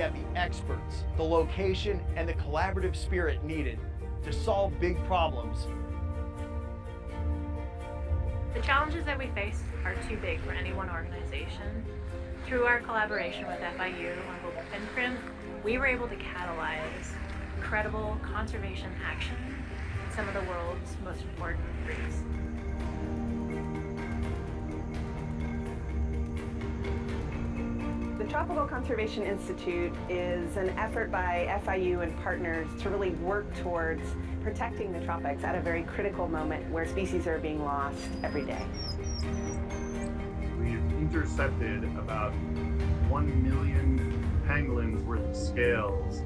have the experts, the location, and the collaborative spirit needed to solve big problems. The challenges that we face are too big for any one organization. Through our collaboration with FIU on Global FinPrint, we were able to catalyze credible conservation action in some of the world's most important trees. Tropical Conservation Institute is an effort by FIU and partners to really work towards protecting the tropics at a very critical moment where species are being lost every day. We've intercepted about 1 million pangolins worth of scales.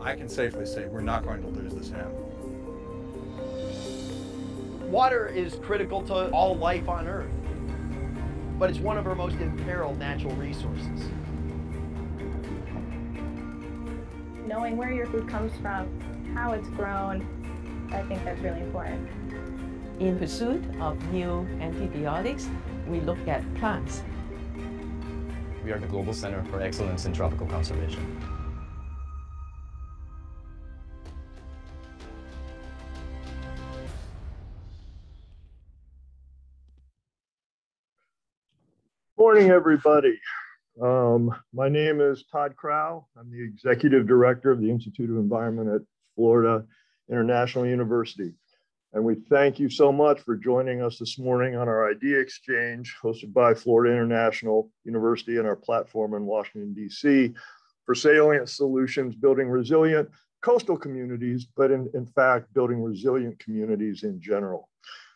I can safely say we're not going to lose this ham. Water is critical to all life on Earth, but it's one of our most imperiled natural resources. Knowing where your food comes from, how it's grown, I think that's really important. In pursuit of new antibiotics, we look at plants. We are the Global Center for Excellence in Tropical Conservation. Morning, everybody. Um, my name is Todd Crowl. I'm the Executive Director of the Institute of Environment at Florida International University. And we thank you so much for joining us this morning on our idea exchange hosted by Florida International University and our platform in Washington, DC for salient solutions, building resilient coastal communities, but in, in fact, building resilient communities in general.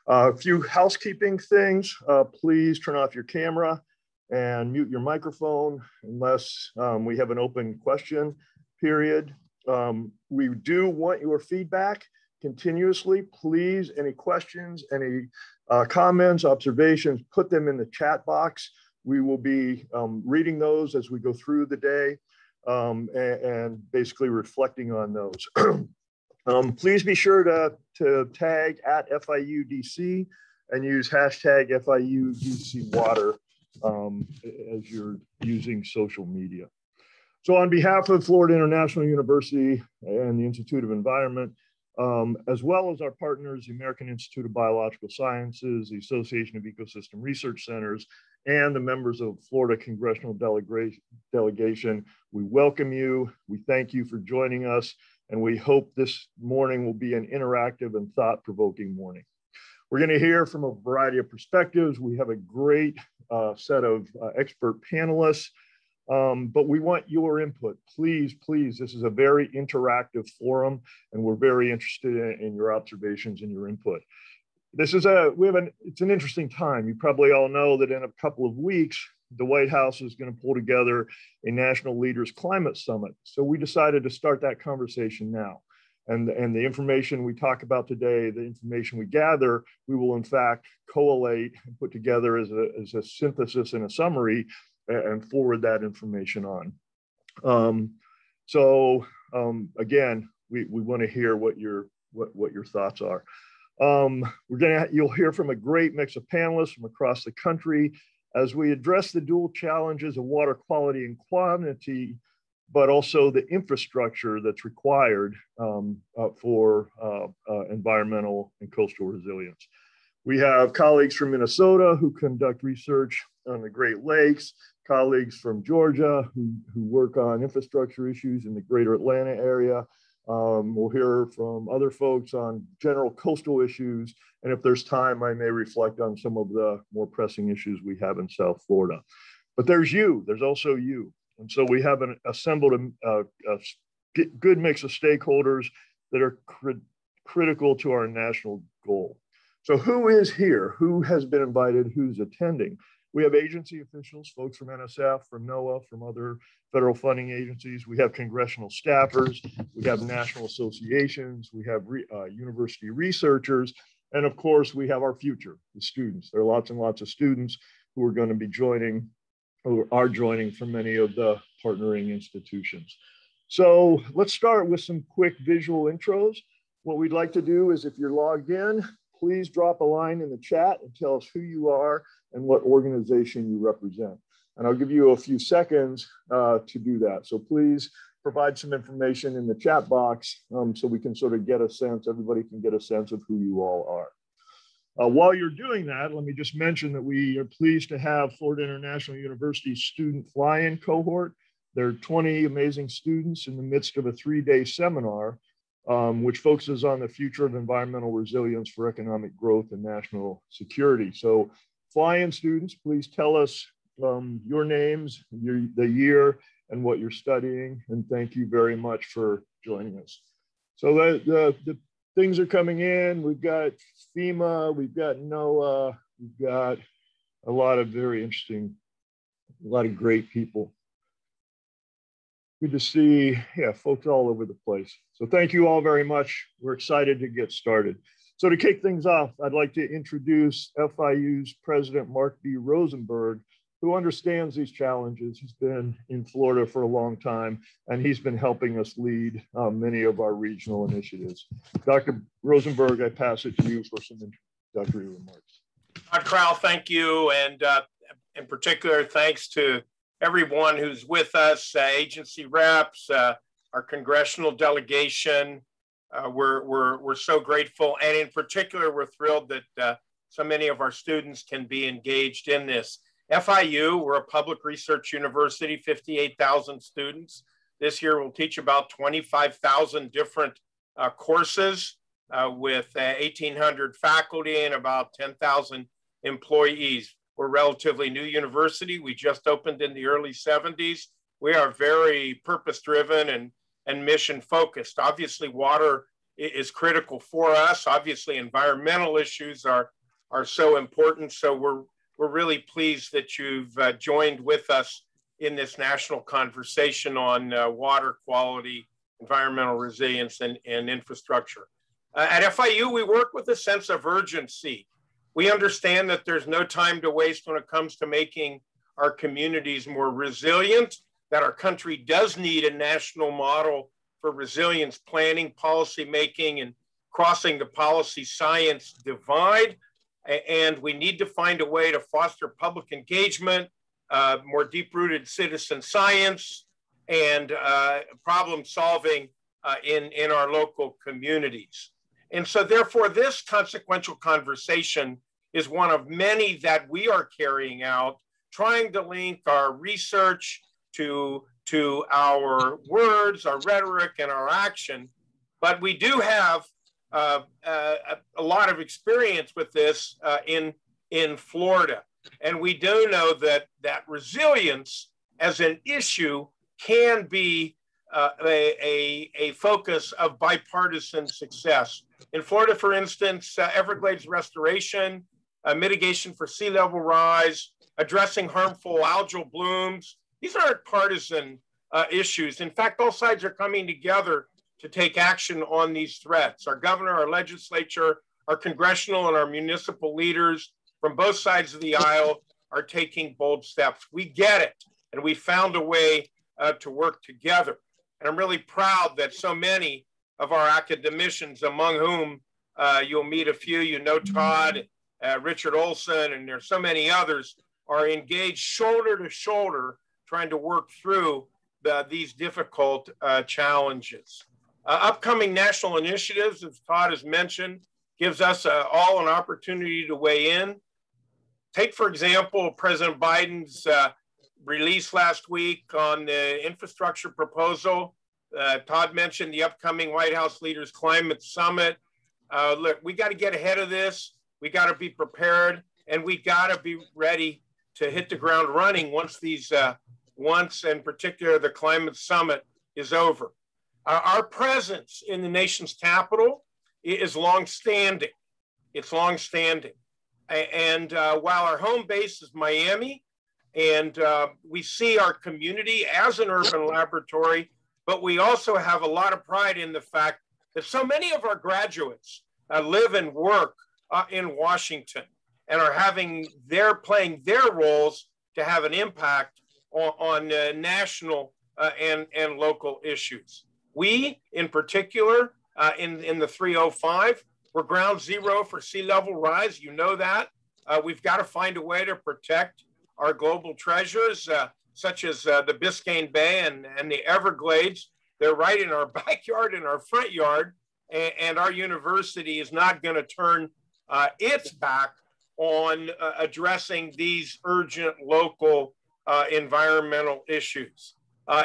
Uh, a few housekeeping things. Uh, please turn off your camera and mute your microphone unless um, we have an open question period. Um, we do want your feedback continuously. Please, any questions, any uh, comments, observations, put them in the chat box. We will be um, reading those as we go through the day um, and, and, basically reflecting on those. um, please be sure to, to tag at FIUDC and use hashtag FIUDCWater um, as you're using social media. So on behalf of Florida International University and the Institute of Environment, um, as well as our partners, the American Institute of Biological Sciences, the Association of Ecosystem Research Centers, and the members of Florida Congressional Delegation. We welcome you. We thank you for joining us, and we hope this morning will be an interactive and thought-provoking morning. We're going to hear from a variety of perspectives. We have a great uh, set of uh, expert panelists. Um, but we want your input. Please, please, this is a very interactive forum and we're very interested in, in, your observations and your input. This is a, we have an, it's an interesting time. You probably all know that in a couple of weeks, the White House is going to pull together a National Leaders Climate Summit. So we decided to start that conversation now. And, and the information we talk about today, the information we gather, we will in fact collate and put together as a, as a synthesis and a summary and forward that information on. Um, so um, again, we, we want to hear what your what, what your thoughts are. Um, we're gonna you'll hear from a great mix of panelists from across the country as we address the dual challenges of water quality and quantity, but also the infrastructure that's required um, uh, for uh, uh, environmental and coastal resilience. We have colleagues from Minnesota who conduct research on the Great Lakes, colleagues from Georgia who, who work on infrastructure issues in the greater Atlanta area. Um, we'll hear from other folks on general coastal issues. And if there's time, I may reflect on some of the more pressing issues we have in South Florida. But there's you, there's also you. And so we have an, assembled a, a, a good mix of stakeholders that are cri critical to our national goal. So who is here? Who has been invited? Who's attending? We have agency officials, folks from NSF, from NOAA, from other federal funding agencies. We have congressional staffers. We have national associations. We have re, uh, university researchers. And of course, we have our future, the students. There are lots and lots of students who are going to be joining, who are joining from many of the partnering institutions. So let's start with some quick visual intros. What we'd like to do is if you're logged in, please drop a line in the chat and tell us who you are and what organization you represent. And I'll give you a few seconds uh, to do that. So please provide some information in the chat box um, so we can sort of get a sense, everybody can get a sense of who you all are. Uh, while you're doing that, let me just mention that we are pleased to have Florida International University student fly-in cohort. There are 20 amazing students in the midst of a three-day seminar, um, which focuses on the future of environmental resilience for economic growth and national security. So fly-in students, please tell us um, your names, your, the year, and what you're studying. And thank you very much for joining us. So the, the, the things are coming in. We've got FEMA, we've got NOAA, we've got a lot of very interesting, a lot of great people. Good to see, yeah, folks all over the place. So thank you all very much. We're excited to get started. So to kick things off, I'd like to introduce FIU's President Mark B. Rosenberg, who understands these challenges. He's been in Florida for a long time, and he's been helping us lead uh, many of our regional initiatives. Dr. Rosenberg, I pass it to you for some introductory remarks. Todd Crowl, thank you. And uh, in particular, thanks to everyone who's with us, uh, agency reps, uh, our congressional delegation. Uh, we're, we're, we're so grateful. And in particular, we're thrilled that uh, so many of our students can be engaged in this. FIU, we're a public research university, 58,000 students. This year we'll teach about 25,000 different uh, courses uh, with uh, 1,800 faculty and about 10,000 employees. We're a relatively new university. We just opened in the early 70s. We are very purpose driven and, and mission focused. Obviously, water is critical for us. Obviously, environmental issues are, are so important. So we're we're really pleased that you've uh, joined with us in this national conversation on uh, water quality, environmental resilience, and, and infrastructure. Uh, at FIU, we work with a sense of urgency. We understand that there's no time to waste when it comes to making our communities more resilient, that our country does need a national model for resilience planning, policy making, and crossing the policy science divide and we need to find a way to foster public engagement, uh, more deep-rooted citizen science, and uh, problem solving uh, in, in our local communities. And so therefore, this consequential conversation is one of many that we are carrying out, trying to link our research to, to our words, our rhetoric, and our action. But we do have uh, uh, a lot of experience with this uh, in in Florida, and we do know that that resilience as an issue can be uh, a, a, a, focus of bipartisan success. In Florida, for instance, uh, Everglades restoration, uh, mitigation for sea level rise, addressing harmful algal blooms. These aren't partisan issues. In fact, all sides are coming together to take action on these threats. Our governor, our legislature, our congressional and our municipal leaders from both sides of the aisle are taking bold steps. We get it, and we found a way uh, to work together. And I'm really proud that so many of our academicians, among whom uh, you'll meet a few, you know Todd, uh, Richard Olson, and there's so many others, are engaged shoulder to shoulder trying to work through the, these difficult uh, challenges. Uh, upcoming national initiatives, as Todd has mentioned, gives us uh, all an opportunity to weigh in. Take, for example, President Biden's uh, release last week on the infrastructure proposal. Uh, Todd mentioned the upcoming White House Leaders Climate Summit. Uh, look, we got to get ahead of this. We got to be prepared, and we got to be ready to hit the ground running once these, uh, once in particular, the climate summit is over. Uh, our presence in the nation's capital is longstanding. It's longstanding. And uh, while our home base is Miami, and uh, we see our community as an urban laboratory, but we also have a lot of pride in the fact that so many of our graduates uh, live and work uh, in Washington and are having their playing their roles to have an impact on, on uh, national and, and local issues. We, in particular, uh, in, in the 305, we're ground zero for sea level rise. You know that. Uh, we've got to find a way to protect our global treasures, uh, such as uh, the Biscayne Bay and, and the Everglades. They're right in our backyard, in our front yard, and, and our university is not going to turn uh, its back on uh, addressing these urgent local environmental issues.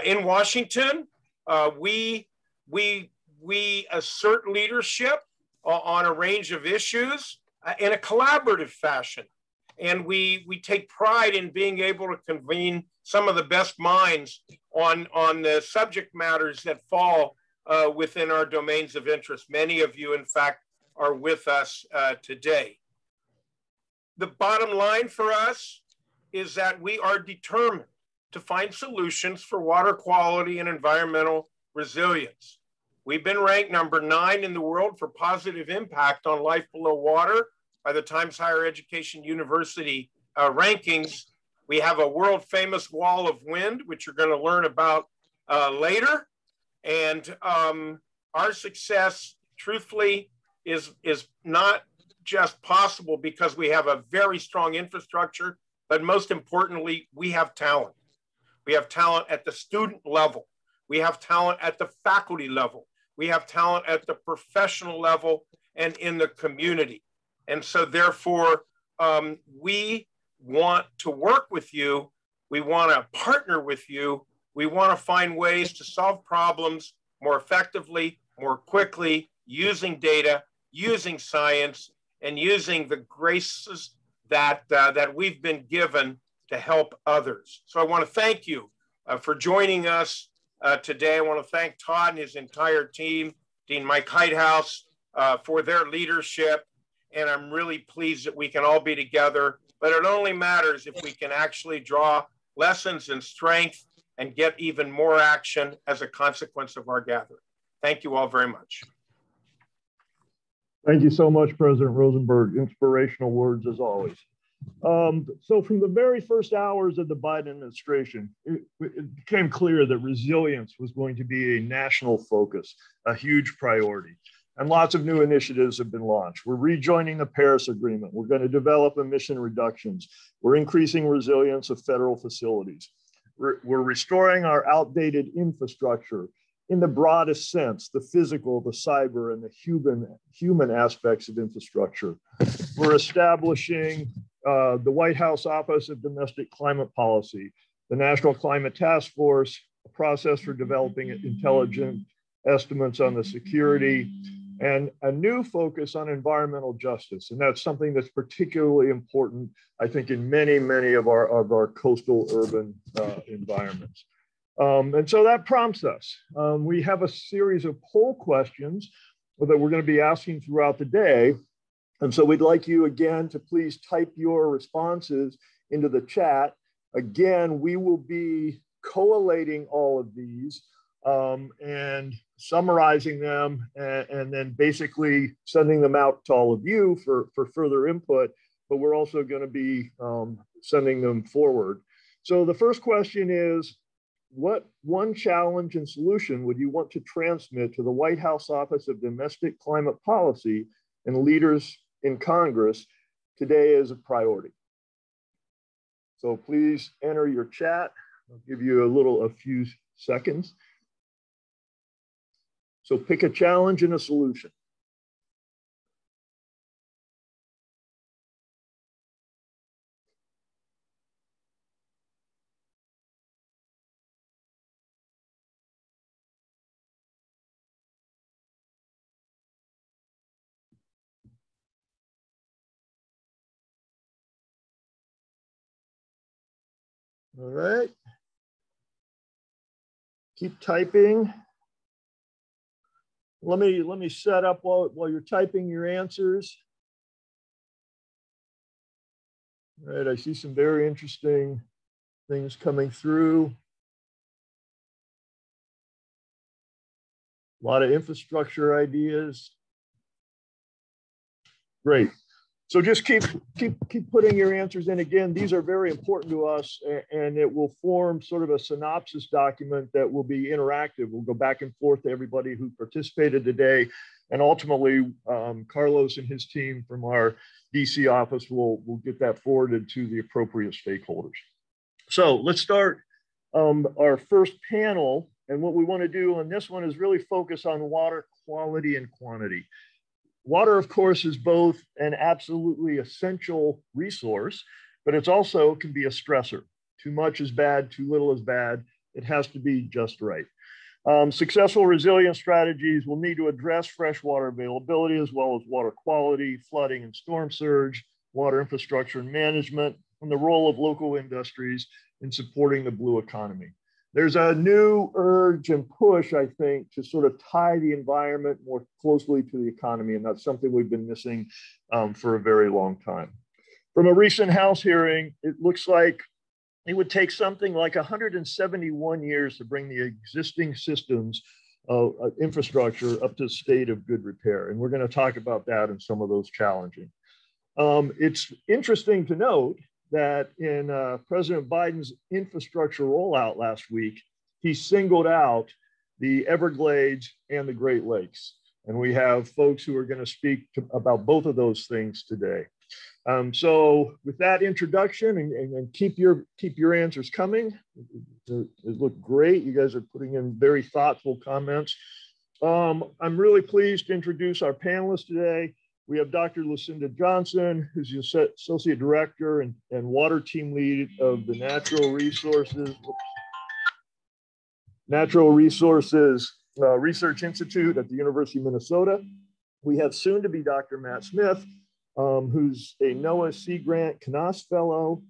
In Washington, uh, we, we, we assert leadership on a range of issues uh, in a collaborative fashion. And we, we take pride in being able to convene some of the best minds on, on the subject matters that fall uh, within our domains of interest. Many of you, in fact, are with us uh, today. The bottom line for us is that we are determined to find solutions for water quality and environmental resilience. We've been ranked number nine in the world for positive impact on life below water by the Times Higher Education University uh, rankings. We have a world famous wall of wind, which you're going to learn about uh, later. And um, our success, truthfully, is, is not just possible because we have a very strong infrastructure, but most importantly, we have talent. We have talent at the student level. We have talent at the faculty level. We have talent at the professional level and in the community. And so, therefore, um, we want to work with you. We want to partner with you. We want to find ways to solve problems more effectively, more quickly, using data, using science, and using the graces that, uh, that we've been given to help others. So I want to thank you uh, for joining us uh, today. I want to thank Todd and his entire team, Dean Mike Heithaus, uh, for their leadership. And I'm really pleased that we can all be together. But it only matters if we can actually draw lessons and strength and get even more action as a consequence of our gathering. Thank you all very much. Thank you so much, President Rosenberg. Inspirational words as always. Um, so from the very first hours of the Biden administration, it, it, became clear that resilience was going to be a national focus, a huge priority. And lots of new initiatives have been launched. We're rejoining the Paris Agreement. We're going to develop emission reductions. We're increasing resilience of federal facilities. We're, we're restoring our outdated infrastructure in the broadest sense, the physical, the cyber, and the human, human aspects of infrastructure. We're establishing uh, the White House Office of Domestic Climate Policy, the National Climate Task Force, a process for developing intelligent estimates on the security, and a new focus on environmental justice. And that's something that's particularly important, I think, in many, many of our, of our coastal urban uh, environments. Um, and so that prompts us. Um, we have a series of poll questions that we're going to be asking throughout the day. And so we'd like you again to please type your responses into the chat. Again, we will be collating all of these um, and summarizing them and, and, then basically sending them out to all of you for, for further input. But we're also going to be um, sending them forward. So the first question is, what one challenge and solution would you want to transmit to the White House Office of Domestic Climate Policy and leaders in Congress today is a priority? So please enter your chat. I'll give you a little, a few seconds. So pick a challenge and a solution. All right. Keep typing. Let me let me set up while, while you're typing your answers. All right, I see some very interesting things coming through. A lot of infrastructure ideas. Great. So just keep keep keep putting your answers in. Again, these are very important to us, and it will form sort of a synopsis document that will be interactive. We'll go back and forth to everybody who participated today, and ultimately, um, Carlos and his team from our DC office will will get that forwarded to the appropriate stakeholders. So let's start um, our first panel, and what we want to do on this one is really focus on water quality and quantity. Water, of course, is both an absolutely essential resource, but it's also can be a stressor. Too much is bad, too little is bad. It has to be just right. Um, successful resilience strategies will need to address freshwater availability as well as water quality, flooding and storm surge, water infrastructure and management, and the role of local industries in supporting the blue economy there's a new urge and push, I think, to sort of tie the environment more closely to the economy. And that's something we've been missing um, for a very long time. From a recent House hearing, it looks like it would take something like 171 years to bring the existing systems of uh, infrastructure up to a state of good repair. And we're going to talk about that and some of those challenging. Um, it's interesting to note that in uh, President Biden's infrastructure rollout last week, he singled out the Everglades and the Great Lakes. And we have folks who are going to speak about both of those things today. Um, so with that introduction and, and, and, keep your keep your answers coming. It, it looked great. You guys are putting in very thoughtful comments. Um, I'm really pleased to introduce our panelists today. We have Dr. Lucinda Johnson, who's the Associate Director and, and Water Team Lead of the Natural Resources, Natural Resources uh, Research Institute at the University of Minnesota. We have soon to be Dr. Matt Smith, um, who's a NOAA Sea Grant Knauss Fellow.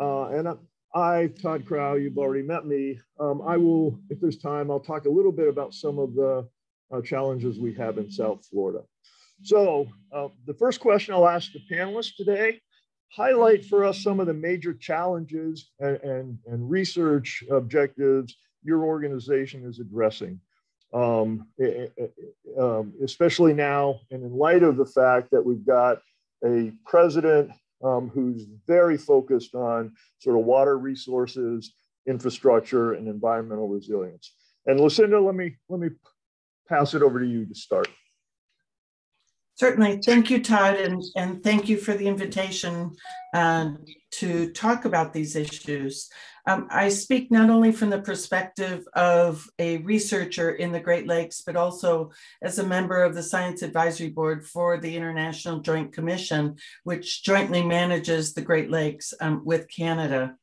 Uh, and I, Todd Crowl, you've already met me. Um, I will, if there's time, I'll talk a little bit about some of the uh, challenges we have in South Florida. So uh, the first question I'll ask the panelists today, highlight for us some of the major challenges and, and, and research objectives your organization is addressing. Um, um, especially now and in light of the fact that we've got a president um, who's very focused on sort of water resources, infrastructure, and environmental resilience. And Lucinda, let me let me pass it over to you to start. Certainly. Thank you, Todd, and, and thank you for the invitation uh, to talk about these issues. Um, I speak not only from the perspective of a researcher in the Great Lakes, but also as a member of the Science Advisory Board for the International Joint Commission, which jointly manages the Great Lakes um, with Canada.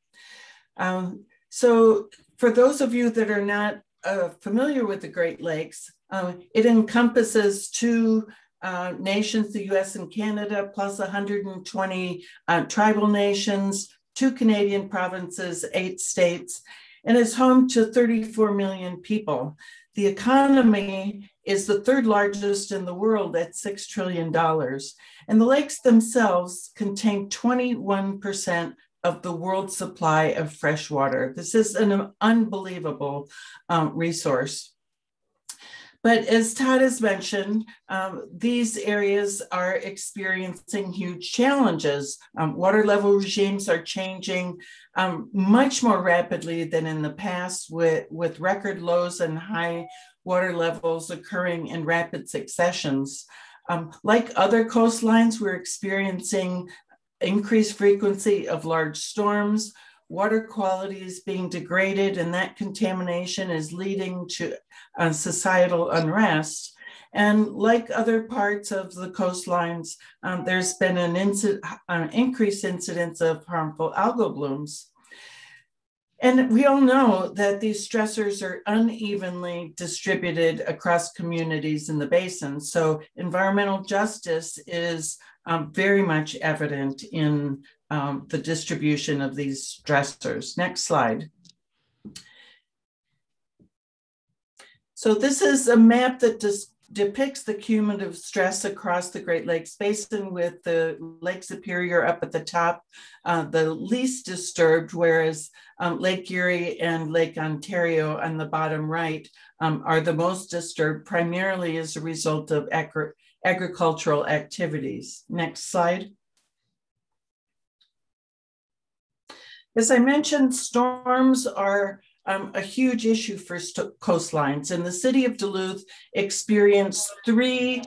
Um, so for those of you that are not uh, familiar with the Great Lakes, uh, it encompasses two uh, nations, the US and Canada, plus 120 uh, tribal nations, two Canadian provinces, eight states, and is home to 34 million people. The economy is the third largest in the world at $6 trillion. And the lakes themselves contain 21% of the world's supply of fresh water. This is an unbelievable um, resource. But as Todd has mentioned, um, these areas are experiencing huge challenges. Um, water level regimes are changing um, much more rapidly than in the past, with, with record lows and high water levels occurring in rapid successions. Um, like other coastlines, we're experiencing increased frequency of large storms, water quality is being degraded, and that contamination is leading to uh, societal unrest. And like other parts of the coastlines, um, there's been an incident, uh, increased incidence of harmful algal blooms. And we all know that these stressors are unevenly distributed across communities in the basin. So environmental justice is um, very much evident in um, the distribution of these stressors. Next slide. So this is a map that depicts the cumulative stress across the Great Lakes Basin with the Lake Superior up at the top, uh, the least disturbed, whereas um, Lake Erie and Lake Ontario on the bottom right um, are the most disturbed, primarily as a result of agri agricultural activities. Next slide. As I mentioned, storms are um, a huge issue for coastlines, and the city of Duluth experienced three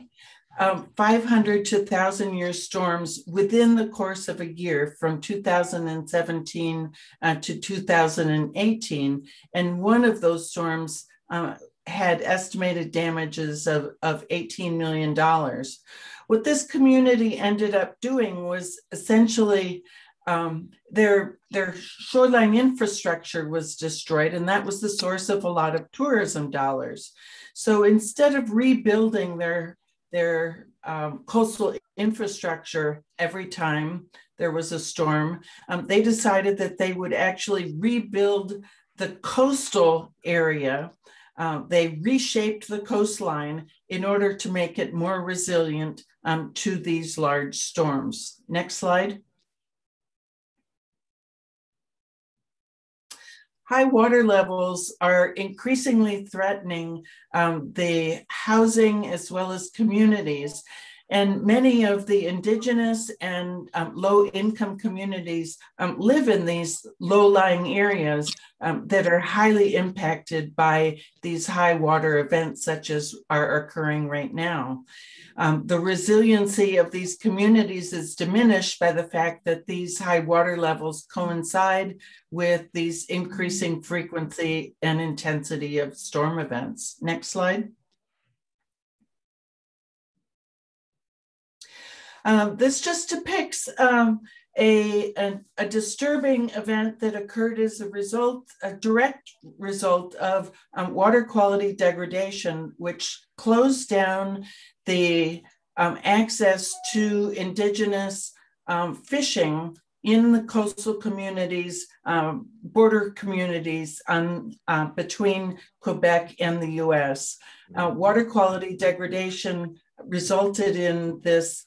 um, 500 to 1,000 year storms within the course of a year from 2017 uh, to 2018. And one of those storms uh, had estimated damages of, of $18 million. What this community ended up doing was essentially um, their their shoreline infrastructure was destroyed, and that was the source of a lot of tourism dollars. So instead of rebuilding their their um, coastal infrastructure every time there was a storm, um, they decided that they would actually rebuild the coastal area. Uh, they reshaped the coastline in order to make it more resilient um, to these large storms. Next slide. High water levels are increasingly threatening um, the housing as well as communities. And many of the indigenous and um, low income communities um, live in these low lying areas um, that are highly impacted by these high water events, such as are occurring right now. Um, the resiliency of these communities is diminished by the fact that these high water levels coincide with these increasing frequency and intensity of storm events. Next slide. Um, this just depicts um, a, a, a, disturbing event that occurred as a result, a direct result of um, water quality degradation, which closed down the um, access to indigenous um, fishing in the coastal communities, um, border communities on, uh, between Quebec and the US. Uh, water quality degradation resulted in this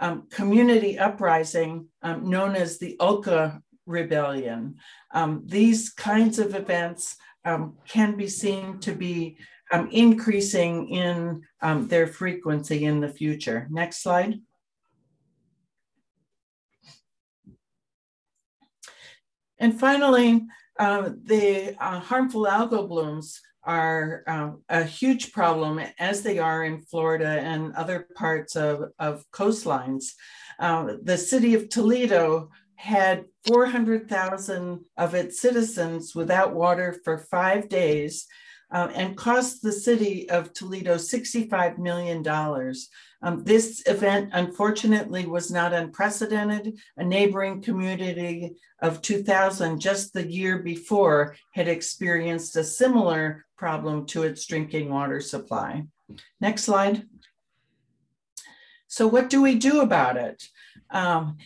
um, community uprising um, known as the Oka Rebellion. Um, these kinds of events um, can be seen to be um, increasing in their frequency in the future. Next slide. And finally, uh, the uh, harmful algal blooms are uh, a huge problem as they are in Florida and other parts of, of coastlines. Uh, the city of Toledo had 400,000 of its citizens without water for five days uh, and cost the city of Toledo $65 million. Um, this event, unfortunately, was not unprecedented. A neighboring community of 2000, just the year before, had experienced a similar problem to its drinking water supply. Next slide. So, what do we do about it? Um,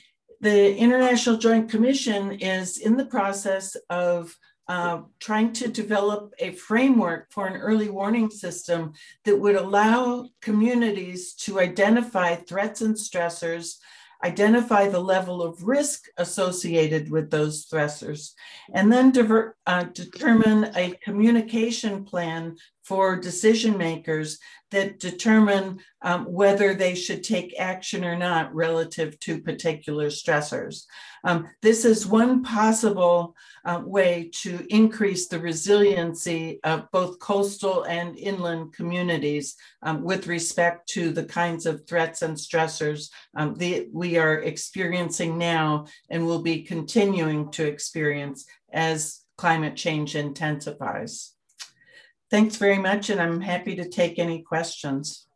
the International Joint Commission is in the process of uh, trying to develop a framework for an early warning system that would allow communities to identify threats and stressors, identify the level of risk associated with those stressors, and then divert, uh, determine a communication plan for decision makers that determine um, whether they should take action or not relative to particular stressors. Um, this is one possible uh, way to increase the resiliency of both coastal and inland communities um, with respect to the kinds of threats and stressors um, that we are experiencing now and will be continuing to experience as climate change intensifies. Thanks very much, and I'm happy to take any questions.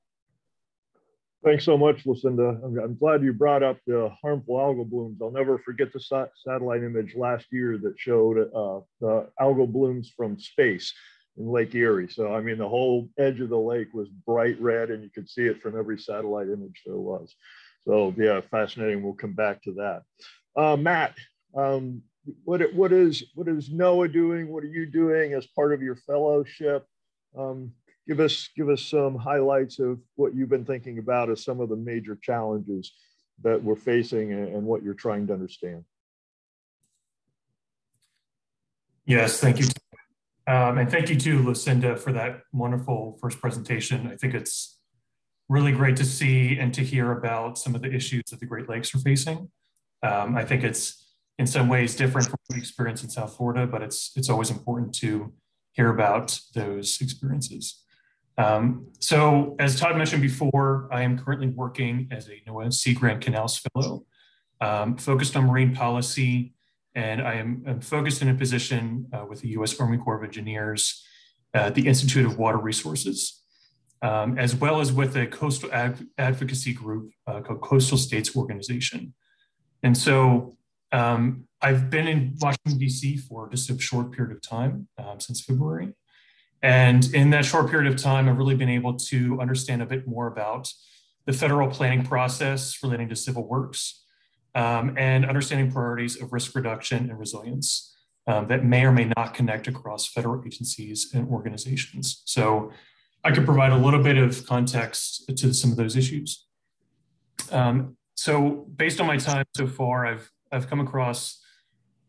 Thanks so much, Lucinda. I'm, I'm, glad you brought up the harmful algal blooms. I'll never forget the sa satellite image last year that showed uh, the algal blooms from space in Lake Erie. So, I mean, the whole edge of the lake was bright red and you could see it from every satellite image there was. So, yeah, fascinating. We'll come back to that. Uh, Matt, um, what what is what is NOAA doing? What are you doing as part of your fellowship? Um, give us give us some highlights of what you've been thinking about as some of the major challenges that we're facing and, what you're trying to understand. Yes, thank you. Um, and thank you to Lucinda for that wonderful first presentation. I think it's really great to see and to hear about some of the issues that the Great Lakes are facing. Um, I think it's in some ways different from what we experience in South Florida, but it's it's always important to hear about those experiences. Um, so as Todd mentioned before, I am currently working as a NOAA Sea Grant Knauss Fellow, um, focused on marine policy, and I am I'm focused in a position uh, with the U.S. Army Corps of Engineers at the Institute of Water Resources, um, as well as with a coastal ad advocacy group uh, called Coastal States Organization. And so um, I've been in Washington, D.C. for just a short period of time um, since February. And in that short period of time, I've really been able to understand a bit more about the federal planning process relating to civil works um, and understanding priorities of risk reduction and resilience um, that may or may not connect across federal agencies and organizations. So I could provide a little bit of context to some of those issues. Um, so based on my time so far, I've, I've come across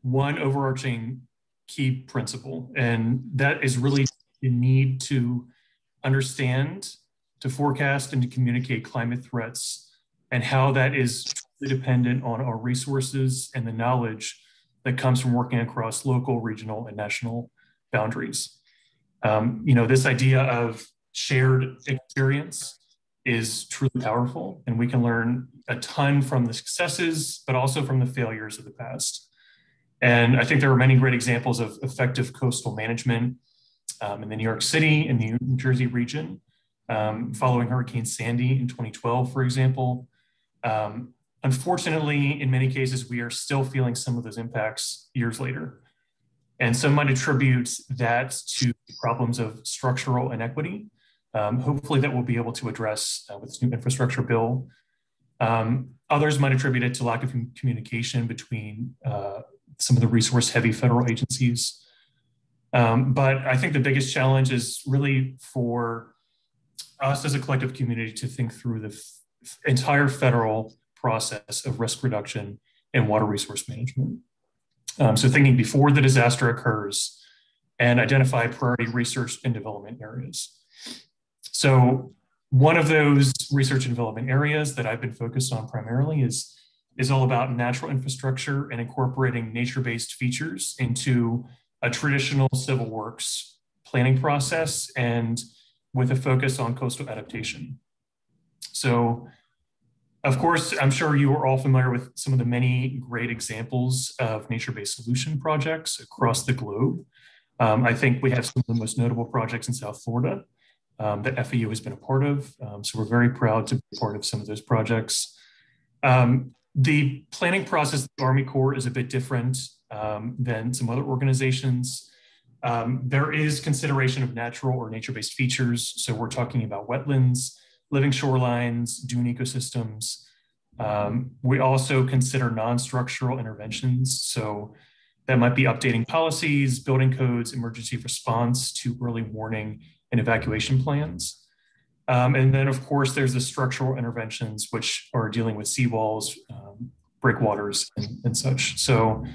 one overarching key principle, and that is really the need to understand, to forecast, and to communicate climate threats and how that is dependent on our resources and the knowledge that comes from working across local, regional, and national boundaries. Um, you know, this idea of shared experience is truly powerful, and we can learn a ton from the successes, but also from the failures of the past. And I think there are many great examples of effective coastal management um, in the New York City and the New Jersey region um, following Hurricane Sandy in 2012, for example. Um, unfortunately, in many cases, we are still feeling some of those impacts years later. And some might attribute that to problems of structural inequity. Um, hopefully, that we'll be able to address uh, with this new infrastructure bill. Um, others might attribute it to lack of communication between uh, some of the resource heavy federal agencies. Um, but I think the biggest challenge is really for us as a collective community to think through the entire federal process of risk reduction and water resource management. Um, so thinking before the disaster occurs and identify priority research and development areas. So one of those research and development areas that I've been focused on primarily is, is all about natural infrastructure and incorporating nature-based features into a traditional civil works planning process and with a focus on coastal adaptation. So of course, I'm sure you are all familiar with some of the many great examples of nature-based solution projects across the globe. Um, I think we have some of the most notable projects in South Florida um, that FAU has been a part of. Um, so we're very proud to be part of some of those projects. Um, the planning process of the Army Corps is a bit different um, than some other organizations. Um, there is consideration of natural or nature-based features. So we're talking about wetlands, living shorelines, dune ecosystems. Um, we also consider non-structural interventions. So that might be updating policies, building codes, emergency response to early warning and evacuation plans. Um, and then of course, there's the structural interventions, which are dealing with seawalls, um, breakwaters and, and such. So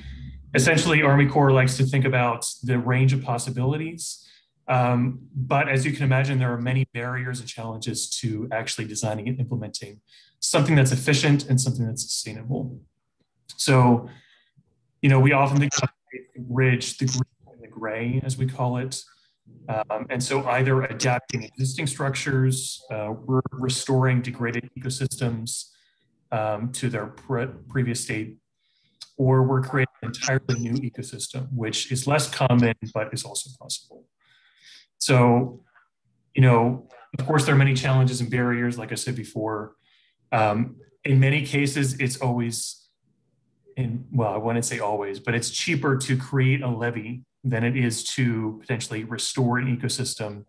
essentially Army Corps likes to think about the range of possibilities um, but as you can imagine, there are many barriers and challenges to actually designing and implementing something that's efficient and something that's sustainable. So, you know, we often think about the ridge, the green and the gray, as we call it. Um, and so either adapting existing structures, uh, we're restoring degraded ecosystems um, to their pre previous state, or we're creating an entirely new ecosystem, which is less common, but is also possible. So, you know, of course, there are many challenges and barriers, like I said before. Um, in many cases, it's always, in well, I wouldn't say always, but it's cheaper to create a levee than it is to potentially restore an ecosystem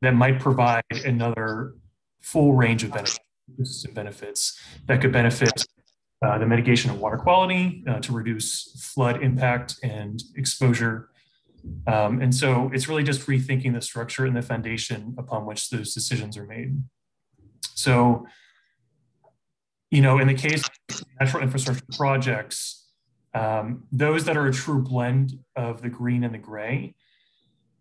that might provide another full range of benefits, benefits that could benefit uh, the mitigation of water quality uh, to reduce flood impact and exposure um, and so it's really just rethinking the structure and the foundation upon which those decisions are made. So, you know, in the case of natural infrastructure projects, um, those that are a true blend of the green and the gray,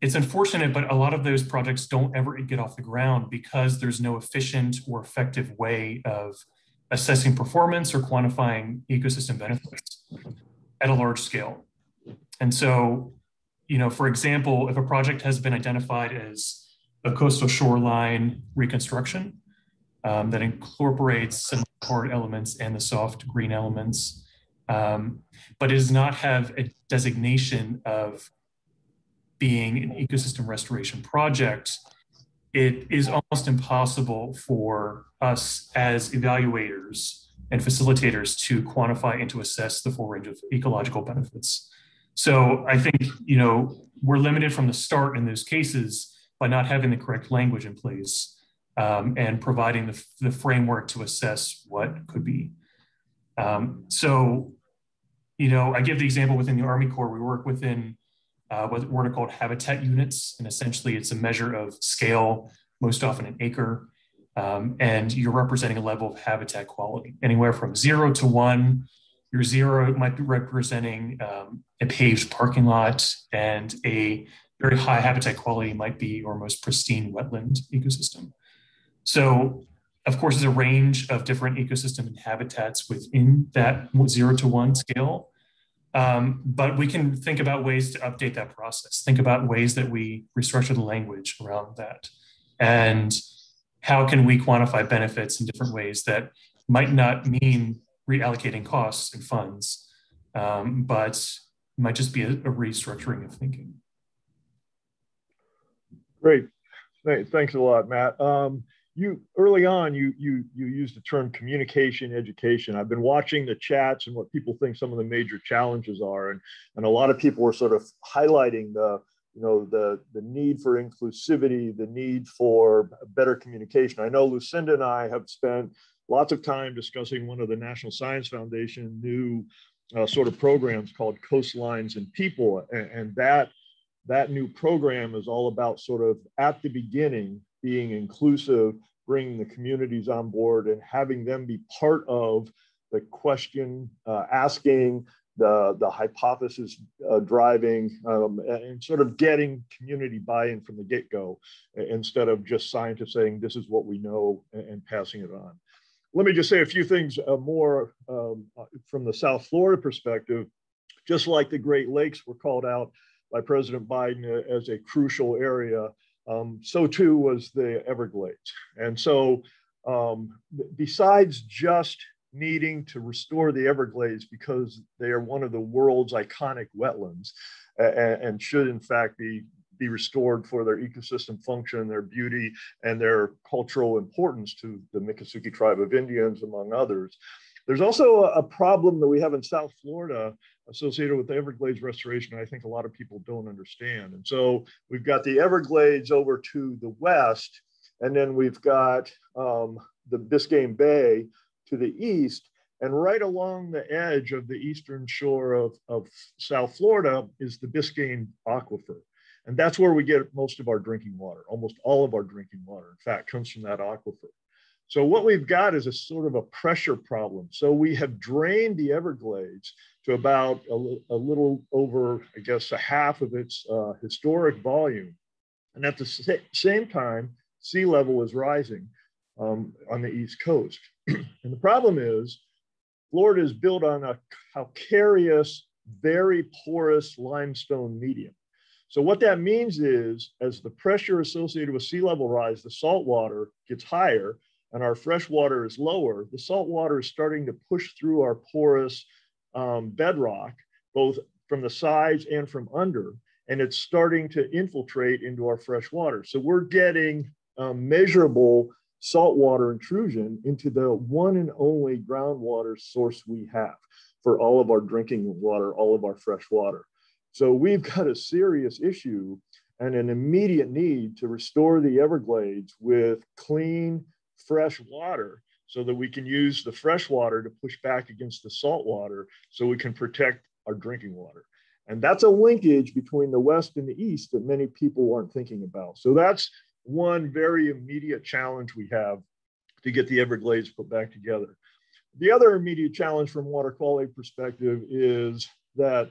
it's unfortunate, but a lot of those projects don't ever get off the ground because there's no efficient or effective way of assessing performance or quantifying ecosystem benefits. at a large scale. And so, you know, for example, if a project has been identified as a coastal shoreline reconstruction um, that incorporates some hard elements and the soft green elements, um, but it does not have a designation of being an ecosystem restoration project, it is almost impossible for us as evaluators and facilitators to quantify and to assess the full range of ecological benefits. So I think, you know, we're limited from the start in those cases by not having the correct language in place um, and providing the, the, framework to assess what could be. Um, so, you know, I give the example within the Army Corps, we work within uh, what, are called habitat units. And essentially it's a measure of scale, most often an acre. Um, and you're representing a level of habitat quality, anywhere from zero to one. Your zero might be representing um, a paved parking lot, and a very high habitat quality might be your most pristine wetland ecosystem. So, of course, there's a range of different ecosystem and habitats within that zero to one scale. Um, but we can think about ways to update that process, think about ways that we restructure the language around that. And how can we quantify benefits in different ways that might not mean reallocating costs and funds, um, but might just be a, a restructuring of thinking. Great. Thanks a lot, Matt. Um, you early on you you you used the term communication education. I've been watching the chats and what people think some of the major challenges are. And and a lot of people are sort of highlighting the you know the the need for inclusivity the need for better communication. I know lucinda and i have spent lots of time discussing one of the national science foundation new uh, sort of programs called coastlines and people. And, and that that new program is all about sort of at the beginning being inclusive, bringing the communities on board and having them be part of the question uh, asking, the, the hypothesis uh, driving, um, and sort of getting community buy-in from the get-go instead of just scientists saying this is what we know and, passing it on. Let me just say a few things uh, more um, from the South Florida perspective. Just like the Great Lakes were called out by President Biden as a crucial area um, so too was the Everglades. And so um, besides just needing to restore the Everglades because they are one of the world's iconic wetlands and, and should in fact be be restored for their ecosystem function, their beauty, and their cultural importance to the Miccosukee tribe of Indians, among others. There's also a, problem that we have in South Florida associated with the Everglades restoration I think a lot of people don't understand. And so we've got the Everglades over to the west, and then we've got um, the Biscayne Bay to the east. And right along the edge of the eastern shore of, of South Florida is the Biscayne Aquifer. And that's where we get most of our drinking water. Almost all of our drinking water, in fact, comes from that aquifer. So what we've got is a sort of a pressure problem. So we have drained the Everglades to about a, a little over, I guess, a half of its uh, historic volume. And at the sa same time, sea level is rising um, on the East Coast. and the problem is, Florida is built on a calcareous, very porous limestone medium. So what that means is, as the pressure associated with sea level rise, the salt water gets higher, and our fresh water is lower, the salt water is starting to push through our porous um, bedrock, both from the sides and from under, and it's starting to infiltrate into our fresh water. So we're getting um, measurable saltwater intrusion into the one and only groundwater source we have for all of our drinking water, all of our fresh water. So we've got a serious issue and an immediate need to restore the Everglades with clean, fresh water so that we can use the fresh water to push back against the salt water so we can protect our drinking water. And that's a linkage between the West and the East that many people aren't thinking about. So that's one very immediate challenge we have to get the Everglades put back together. The other immediate challenge from water quality perspective is that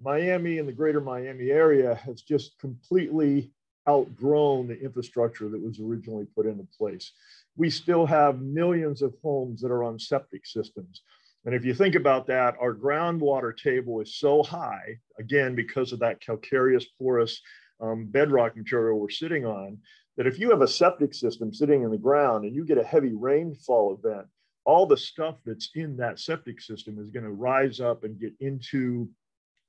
Miami and the greater Miami area has just completely outgrown the infrastructure that was originally put into place we still have millions of homes that are on septic systems. And if you think about that, our groundwater table is so high, again, because of that calcareous porous um, bedrock material we're sitting on, that if you have a septic system sitting in the ground and you get a heavy rainfall event, all the stuff that's in that septic system is going to rise up and get into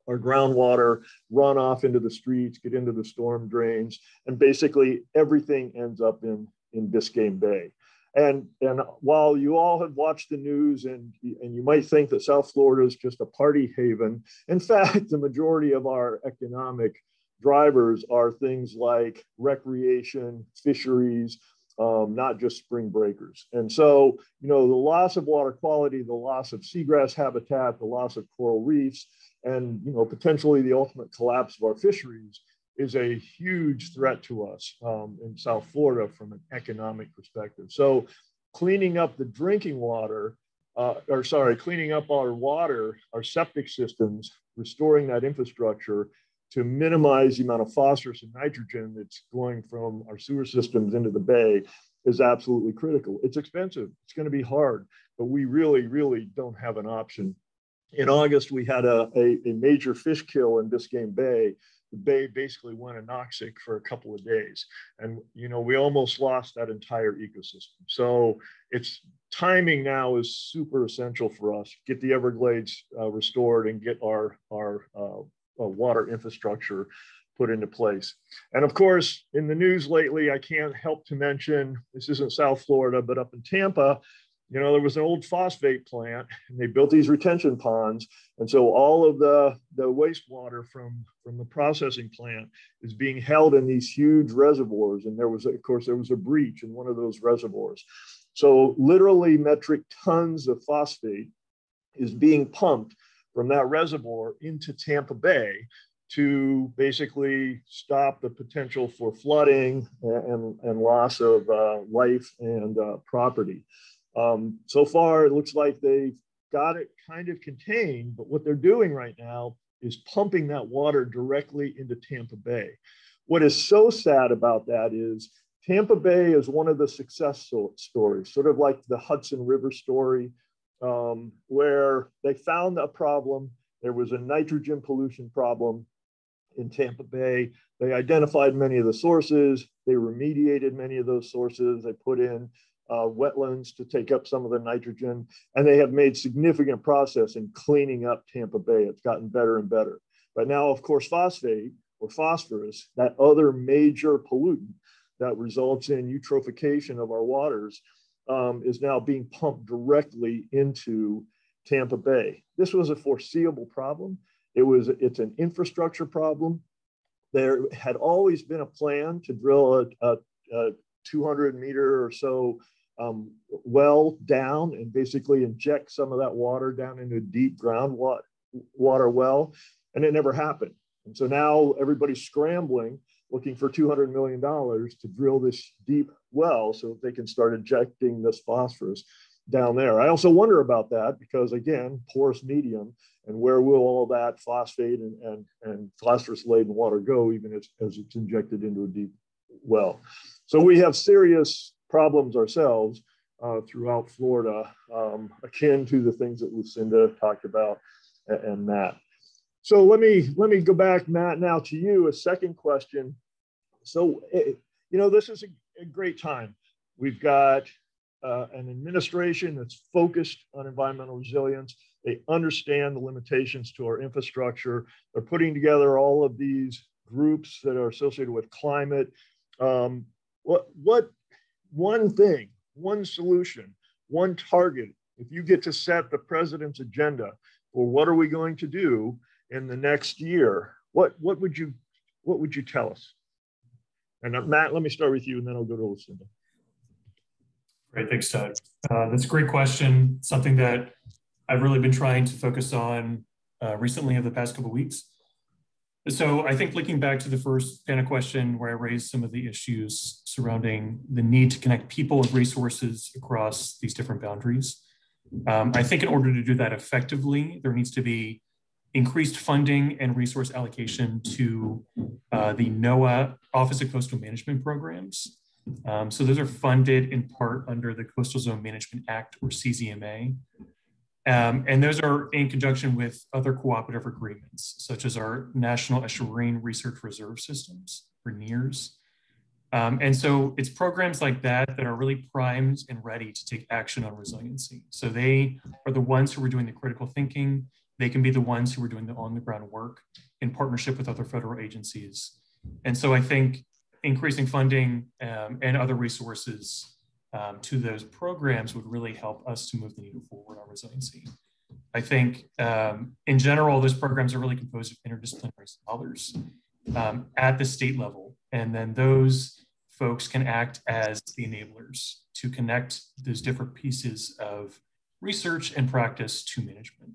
our groundwater, run off into the streets, get into the storm drains, and basically everything ends up in, in Biscayne Bay. And, and while you all have watched the news and, and you might think that South Florida is just a party haven, in fact, the majority of our economic drivers are things like recreation, fisheries, um, not just spring breakers. And so, you know, the loss of water quality, the loss of seagrass habitat, the loss of coral reefs, and, you know, potentially the ultimate collapse of our fisheries is a huge threat to us um, in South Florida from an economic perspective. So cleaning up the drinking water, uh, or sorry, cleaning up our water, our septic systems, restoring that infrastructure to minimize the amount of phosphorus and nitrogen that's going from our sewer systems into the bay is absolutely critical. It's expensive, it's going to be hard, but we really, really don't have an option. In August, we had a, a, a major fish kill in Biscayne Bay the bay basically went anoxic for a couple of days. And, you know, we almost lost that entire ecosystem. So it's timing now is super essential for us. Get the Everglades uh, restored and get our, our uh, uh, water infrastructure put into place. And of course, in the news lately, I can't help to mention, this isn't South Florida, but up in Tampa, you know, there was an old phosphate plant and they built these retention ponds. And so all of the, the wastewater from, from the processing plant is being held in these huge reservoirs. And there was, of course, there was a breach in one of those reservoirs. So literally metric tons of phosphate is being pumped from that reservoir into Tampa Bay to basically stop the potential for flooding and, and loss of uh, life and uh, property. Um, so far, it looks like they've got it kind of contained, but what they're doing right now is pumping that water directly into Tampa Bay. What is so sad about that is Tampa Bay is one of the success stories, sort of like the Hudson River story, um, where they found a problem. There was a nitrogen pollution problem in Tampa Bay. They identified many of the sources. They remediated many of those sources. They put in uh, wetlands to take up some of the nitrogen. And they have made significant process in cleaning up Tampa Bay. It's gotten better and better. But now, of course, phosphate or phosphorus, that other major pollutant that results in eutrophication of our waters, um, is now being pumped directly into Tampa Bay. This was a foreseeable problem. It was it's an infrastructure problem. There had always been a plan to drill a, a, a 200 meter or so um, well down and basically inject some of that water down into a deep groundwater water well, and it never happened. And so now everybody's scrambling, looking for $200 million to drill this deep well so they can start injecting this phosphorus down there. I also wonder about that because again, porous medium, and where will all that phosphate and, and, and phosphorus laden water go even as, as it's injected into a deep well? So we have serious problems ourselves uh, throughout Florida, um, akin to the things that Lucinda talked about and, and Matt. So let me let me go back, Matt, now to you. A second question. So eh, you know this is a, a great time. We've got uh, an administration that's focused on environmental resilience. They understand the limitations to our infrastructure. They're putting together all of these groups that are associated with climate. Um, what what one thing, one solution, one target, if you get to set the president's agenda for what are we going to do in the next year, what, what would you what would you tell us? And uh, Matt, let me start with you and then I'll go to Lucinda. Great, thanks, Todd. Uh, that's a great question. Something that I've really been trying to focus on uh, recently over the past couple weeks. So I think looking back to the first panel question where I raised some of the issues surrounding the need to connect people and resources across these different boundaries. Um, I think in order to do that effectively, there needs to be increased funding and resource allocation to uh, the NOAA Office of Coastal Management programs. Um, so those are funded in part under the Coastal Zone Management Act or CZMA. Um, and those are in conjunction with other cooperative agreements, such as our National Estuarine Research Reserve Systems, or NERRS. Um, and so it's programs like that that are really primed and ready to take action on resiliency. So they are the ones who are doing the critical thinking. They can be the ones who are doing the on the ground work in partnership with other federal agencies. And so I think increasing funding um, and other resources um, to those programs would really help us to move the needle forward on resiliency. I think um, in general, those programs are really composed of interdisciplinary scholars um, at the state level. And then those folks can act as the enablers to connect those different pieces of research and practice to management.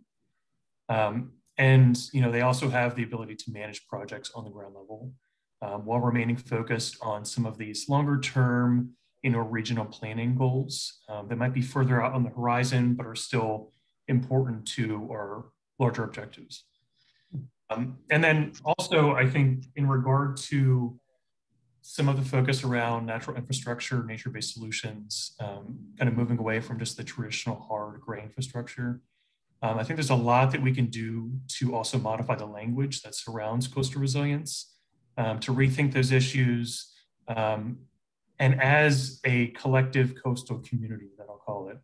Um, and you know, they also have the ability to manage projects on the ground level um, while remaining focused on some of these longer term you know, regional planning goals um, that might be further out on the horizon, but are still important to our larger objectives. Um, and then also, I think in regard to some of the focus around natural infrastructure, nature-based solutions, um, kind of moving away from just the traditional hard gray infrastructure. Um, I think there's a lot that we can do to also modify the language that surrounds coastal resilience, um, to rethink those issues, um, and as a collective coastal community, that I'll call it,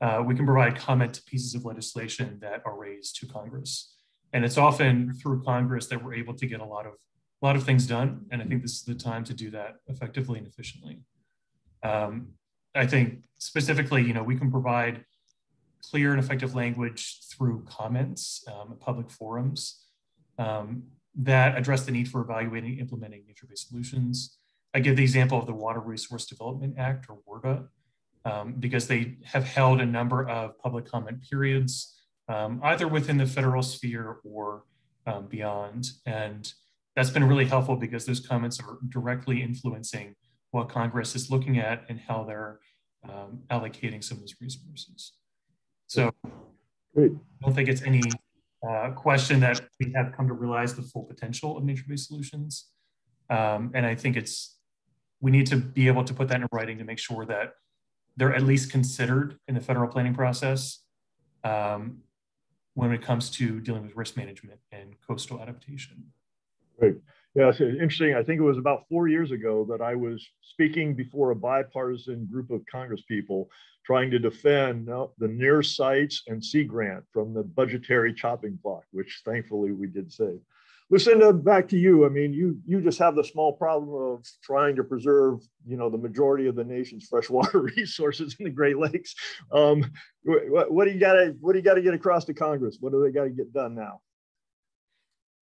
uh, we can provide comment to pieces of legislation that are raised to Congress. And it's often through Congress that we're able to get a lot of a lot of things done. And I think this is the time to do that effectively and efficiently. Um, I think specifically, you know, we can provide clear and effective language through comments, um, public forums um, that address the need for evaluating implementing nature-based solutions, I give the example of the Water Resource Development Act or WRDA, um, because they have held a number of public comment periods, um, either within the federal sphere or um, beyond. And that's been really helpful because those comments are directly influencing what Congress is looking at and how they're um, allocating some of those resources. So Great. I don't think it's any uh, question that we have come to realize the full potential of nature-based solutions. Um, and I think it's we need to be able to put that in writing to make sure that they're at least considered in the federal planning process um, when it comes to dealing with risk management and coastal adaptation. Great. Yeah, it's interesting. I think it was about four years ago that I was speaking before a bipartisan group of Congress people trying to defend the NERRS sites and sea grant from the budgetary chopping block, which thankfully we did save. Lucinda, back to you. I mean, you you just have the small problem of trying to preserve, you know, the majority of the nation's freshwater resources in the Great Lakes. Um, what, what do you got to what do you got to get across to Congress? What do they got to get done now?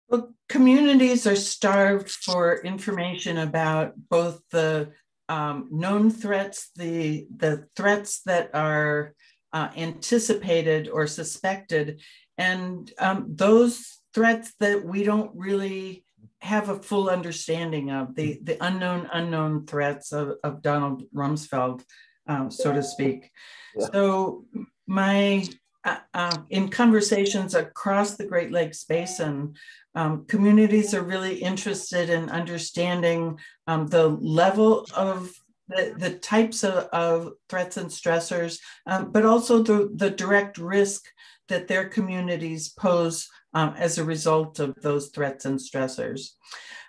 Well, communities are starved for information about both the um, known threats, the the threats that are uh, anticipated or suspected, and um, those threats that we don't really have a full understanding of the the unknown unknown threats of, of Donald Rumsfeld, uh, so to speak. Yeah. So my uh, uh, in conversations across the Great Lakes Basin, um, communities are really interested in understanding um, the level of the, the types of, of threats and stressors, um, but also the, the direct risk that their communities pose um, as a result of those threats and stressors.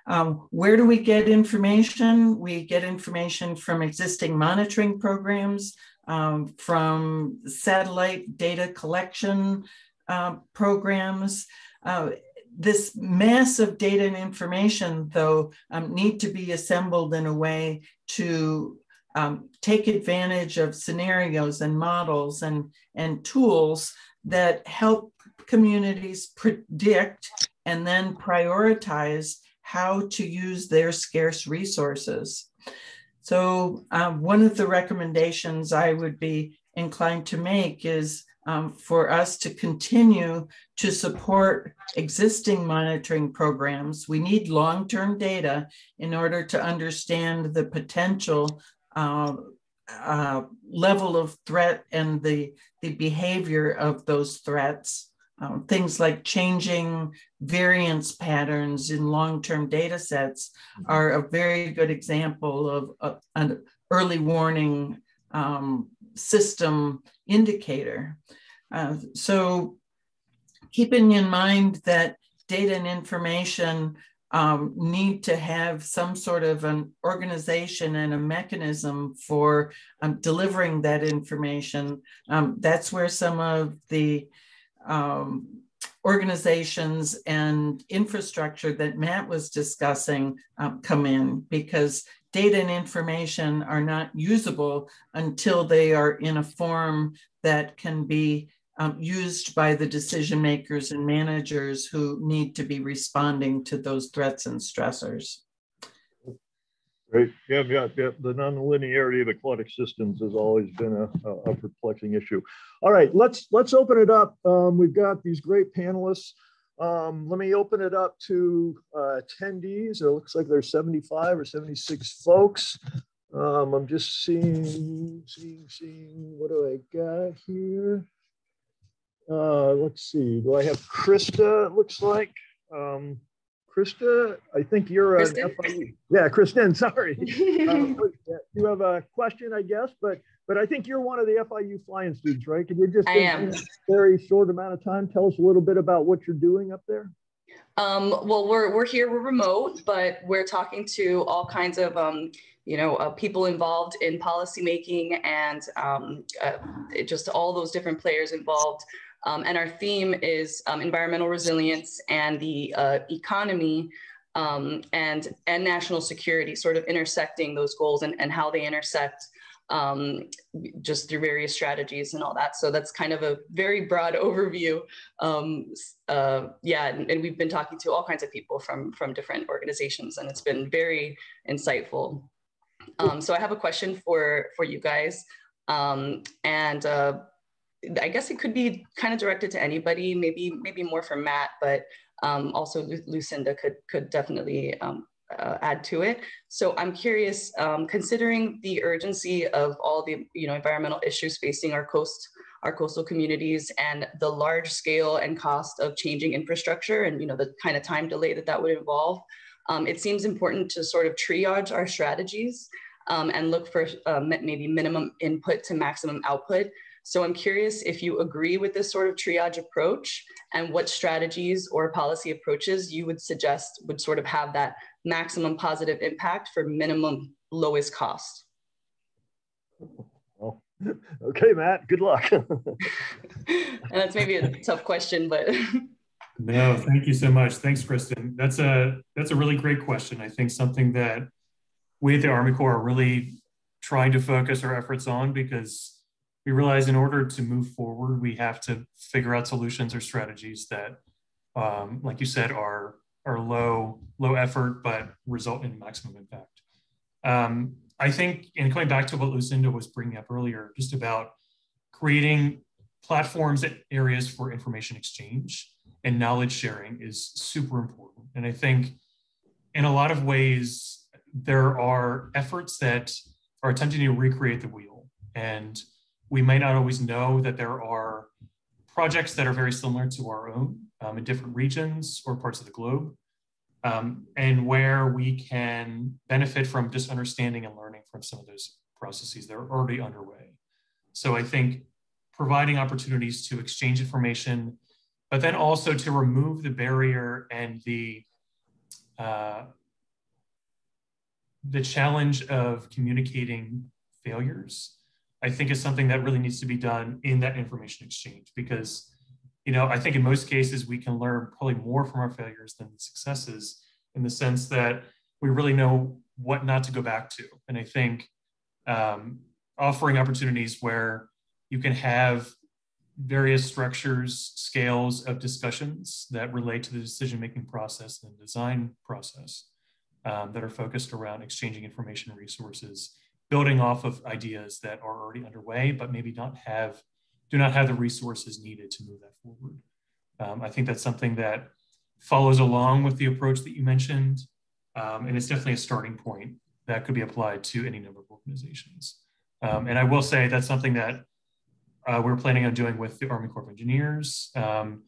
Um, where do we get information? We get information from existing monitoring programs, um, from satellite data collection uh, programs. Uh, this mass of data and information, though, um, need to be assembled in a way to um, take advantage of scenarios and models and, and tools that help communities predict and then prioritize how to use their scarce resources. So, um, one of the recommendations I would be inclined to make is um, for us to continue to support existing monitoring programs. We need long term data in order to understand the potential uh, uh, level of threat and the, the behavior of those threats. Um, things like changing variance patterns in long-term data sets mm-hmm. are a very good example of, of an early warning um, system indicator. Uh, so keeping in mind that data and information um, need to have some sort of an organization and a mechanism for um, delivering that information. Um, that's where some of the um, organizations and infrastructure that Matt was discussing um, come in because data and information are not usable until they are in a form that can be um, used by the decision makers and managers who need to be responding to those threats and stressors. Great. Yeah, yeah, yeah. The nonlinearity of aquatic systems has always been a, a, a perplexing issue. All right, let's let's open it up. Um, we've got these great panelists. Um, let me open it up to uh, attendees. It looks like there's 75 or 76 folks. Um, I'm just seeing, seeing, seeing. What do I got here? Uh, let's see. Do I have Krista? It looks like. Um, Krista, I think you're an FIU. Yeah, Kristen, sorry. um, you have a question, I guess, but but I think you're one of the FIU flying students, right? Could you just I am. very short amount of time tell us a little bit about what you're doing up there? Um, well, we're, we're here, we're remote, but we're talking to all kinds of, um, you know, uh, people involved in policymaking and um, uh, just all those different players involved um, and our theme is um, environmental resilience and the uh, economy um, and, and national security, sort of intersecting those goals and, and how they intersect um, just through various strategies and all that. So that's kind of a very broad overview. Um, uh, yeah, and, and, we've been talking to all kinds of people from, from different organizations and it's been very insightful. Um, so I have a question for, for you guys. and uh, I guess it could be kind of directed to anybody, maybe maybe more for Matt, but um, also Lucinda could could definitely um, uh, add to it. So I'm curious, um, considering the urgency of all the you know environmental issues facing our coast, our coastal communities, and the large scale and cost of changing infrastructure, and you know the kind of time delay that that would involve, um, it seems important to sort of triage our strategies um, and look for uh, maybe minimum input to maximum output so I'm curious if you agree with this sort of triage approach and what strategies or policy approaches you would suggest would sort of have that maximum positive impact for minimum lowest cost. Well, okay, Matt, good luck. and that's maybe a tough question, but. no, thank you so much. Thanks, Kristen. That's a, that's a really great question. I think something that we at the Army Corps are really trying to focus our efforts on because we realize in order to move forward, we have to figure out solutions or strategies that, um, like you said, are are low low effort but result in maximum impact. Um, I think, and coming back to what Lucinda was bringing up earlier, just about creating platforms and areas for information exchange and knowledge sharing is super important. And I think in a lot of ways, there are efforts that are attempting to recreate the wheel. And we may not always know that there are projects that are very similar to our own um, in different regions or parts of the globe, um, and where we can benefit from just understanding and learning from some of those processes that are already underway. So I think providing opportunities to exchange information, but then also to remove the barrier and the uh, the challenge of communicating failures I think is something that really needs to be done in that information exchange because, you know, I think in most cases we can learn probably more from our failures than successes in the sense that we really know what not to go back to. And I think um, offering opportunities where you can have various structures, scales of discussions that relate to the decision making process and design process um, that are focused around exchanging information resources building off of ideas that are already underway, but maybe not have do not have the resources needed to move that forward. Um, I think that's something that follows along with the approach that you mentioned, um, and it's definitely a starting point that could be applied to any number of organizations. Um, and I will say that's something that uh, we're planning on doing with the Army Corps of Engineers um,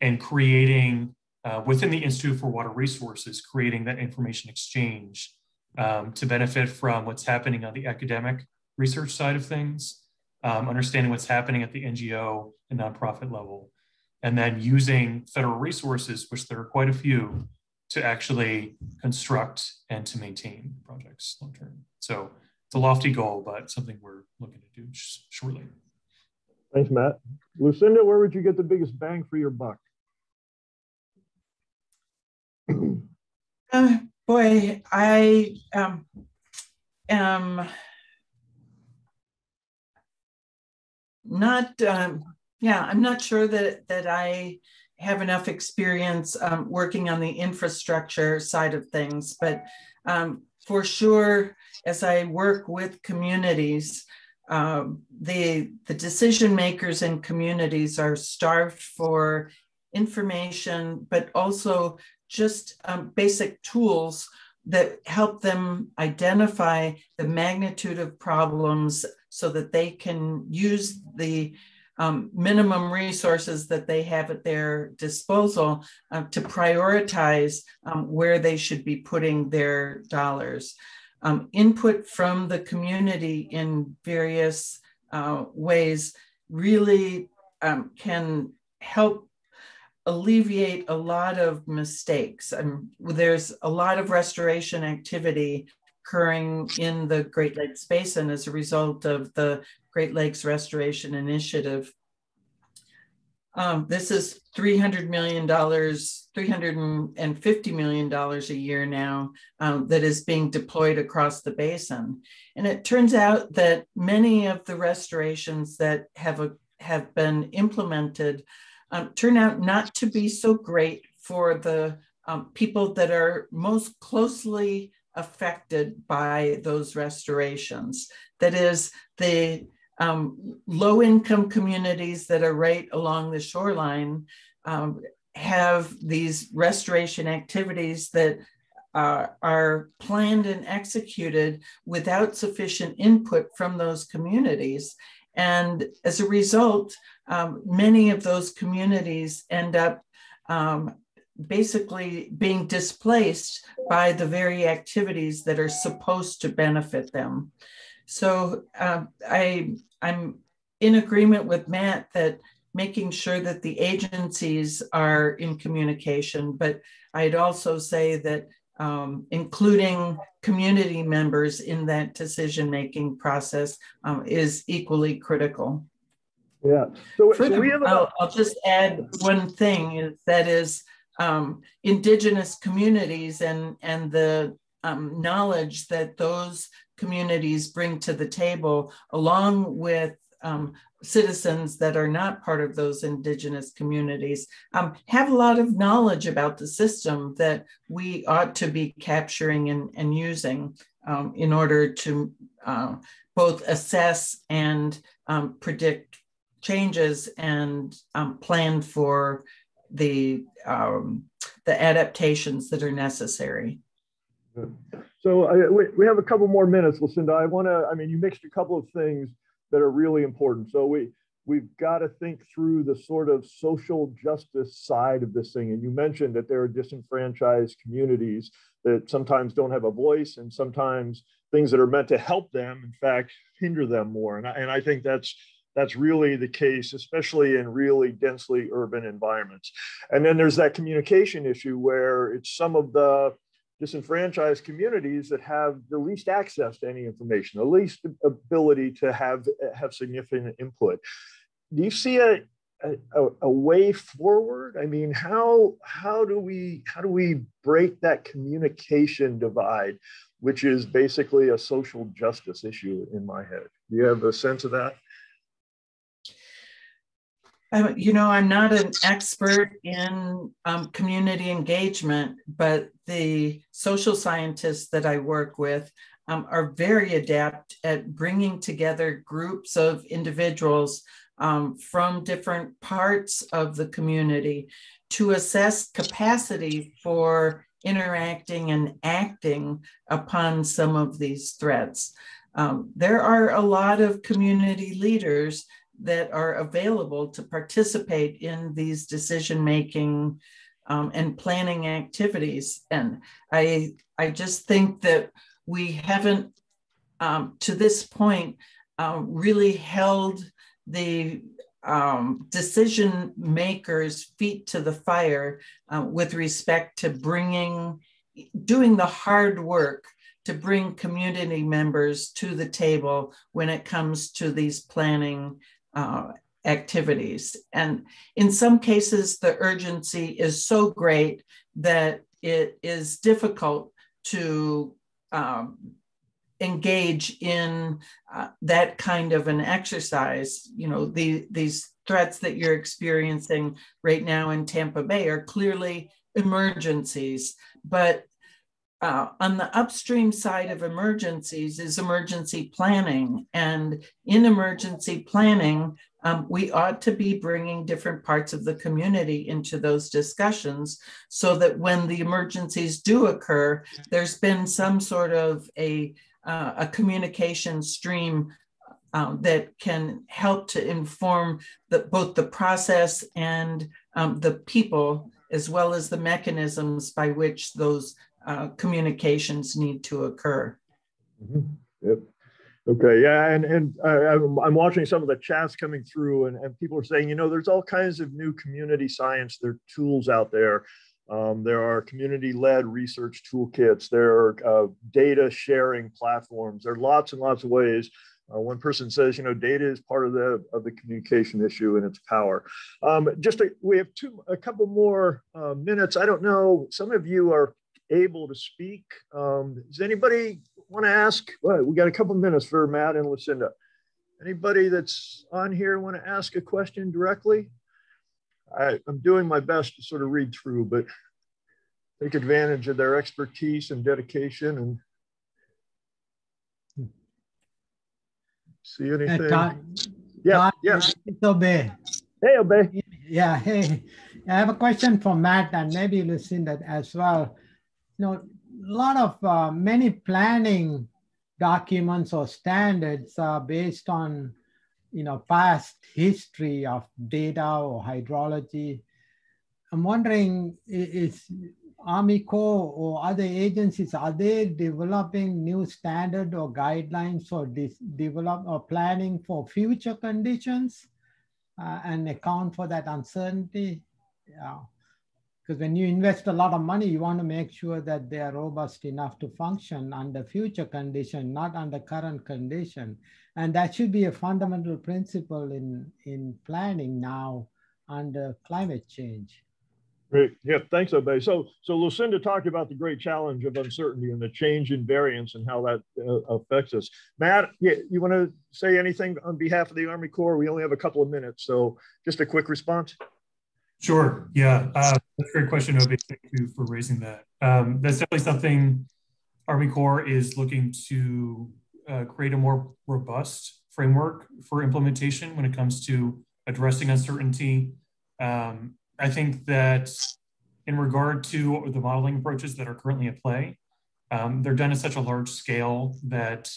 and creating uh, within the Institute for Water Resources, creating that information exchange um, to benefit from what's happening on the academic research side of things, um, understanding what's happening at the NGO and nonprofit level, and then using federal resources, which there are quite a few, to actually construct and to maintain projects long term. So it's a lofty goal, but something we're looking to do sh- shortly. Thanks, Matt. Lucinda, where would you get the biggest bang for your buck? uh, boy, I um, am not, um, yeah, I'm not sure that, that I have enough experience um, working on the infrastructure side of things, but um, for sure, as I work with communities, um, the, the decision makers in communities are starved for information, but also just um, basic tools that help them identify the magnitude of problems so that they can use the um, minimum resources that they have at their disposal uh, to prioritize um, where they should be putting their dollars. Um, input from the community in various uh, ways really um, can help alleviate a lot of mistakes. Um, there's a lot of restoration activity occurring in the Great Lakes Basin as a result of the Great Lakes Restoration Initiative. Um, this is $300 million, $350 million a year now um, that is being deployed across the basin. And it turns out that many of the restorations that have, a, have been implemented um, turn out not to be so great for the um, people that are most closely affected by those restorations. That is, the um, low income communities that are right along the shoreline um, have these restoration activities that uh, are planned and executed without sufficient input from those communities. And as a result, um, many of those communities end up um, basically being displaced by the very activities that are supposed to benefit them. So uh, I, I'm in agreement with Matt that making sure that the agencies are in communication, but I'd also say that um, including community members in that decision making process um, is equally critical. Yeah. So, so we have I'll, I'll, just add one thing is that is um, indigenous communities and and the um, knowledge that those communities bring to the table, along with um, citizens that are not part of those indigenous communities um, have a lot of knowledge about the system that we ought to be capturing and, and using um, in order to uh, both assess and um, predict changes and um, plan for the um, the adaptations that are necessary. So I, we have a couple more minutes, Lucinda. I want to. I mean, you mixed a couple of things that are really important. So we we've got to think through the sort of social justice side of this thing. And you mentioned that there are disenfranchised communities that sometimes don't have a voice, and sometimes things that are meant to help them, in fact, hinder them more. And I, and I think that's that's really the case, especially in really densely urban environments. And then there's that communication issue where it's some of the disenfranchised communities that have the least access to any information, the least ability to have, have significant input. Do you see a, a, a, way forward? I mean, how how do we how do we break that communication divide, which is basically a social justice issue in my head? Do you have a sense of that? You know, I'm not an expert in um, community engagement, but the social scientists that I work with um, are very adept at bringing together groups of individuals um, from different parts of the community to assess capacity for interacting and acting upon some of these threats. Um, there are a lot of community leaders that are available to participate in these decision making um, and planning activities. And I, I just think that we haven't, um, to this point, uh, really held the um, decision makers' feet to the fire uh, with respect to bringing, doing the hard work to bring community members to the table when it comes to these planning uh, activities. And in some cases, the urgency is so great that it is difficult to um, engage in uh, that kind of an exercise. You know, the, these threats that you're experiencing right now in Tampa Bay are clearly emergencies, but uh, on the upstream side of emergencies is emergency planning. And in emergency planning, um, we ought to be bringing different parts of the community into those discussions so that when the emergencies do occur, there's been some sort of a, uh, a communication stream um, that can help to inform the, both the process and um, the people, as well as the mechanisms by which those uh, communications need to occur. Mm-hmm. Yep. Okay, yeah, and and uh, I'm watching some of the chats coming through, and, and people are saying, you know, there's all kinds of new community science, there are tools out there. Um, there are community-led research toolkits. There are uh, data sharing platforms. There are lots and lots of ways. Uh, one person says, you know, data is part of the of the communication issue and its power. Um, just a, we have two, a couple more uh, minutes. I don't know. Some of you are able to speak. Um, does anybody want to ask? Well, we got a couple minutes for Matt and Lucinda. Anybody that's on here want to ask a question directly? I, I'm doing my best to sort of read through, but take advantage of their expertise and dedication and see anything. Uh, yeah, yeah. It's Obey. Hey, Obey. Yeah, hey. I have a question for Matt and maybe Lucinda as well know, a lot of uh, many planning documents or standards are based on, you know, past history of data or hydrology. I'm wondering, is Army Corps or other agencies, are they developing new standard or guidelines for this develop or planning for future conditions uh, and account for that uncertainty? Yeah because when you invest a lot of money, you want to make sure that they are robust enough to function under future condition, not under current condition. And that should be a fundamental principle in, in planning now under climate change. Great. Yeah, thanks, Obey. So, so Lucinda talked about the great challenge of uncertainty and the change in variance and how that uh, affects us. Matt, yeah, you want to say anything on behalf of the Army Corps? We only have a couple of minutes, so just a quick response. Sure. Yeah, uh, that's a great question, Obi. Thank you for raising that. Um, that's definitely something Army Corps is looking to uh, create a more robust framework for implementation when it comes to addressing uncertainty. Um, I think that in regard to the modeling approaches that are currently at play, um, they're done at such a large scale that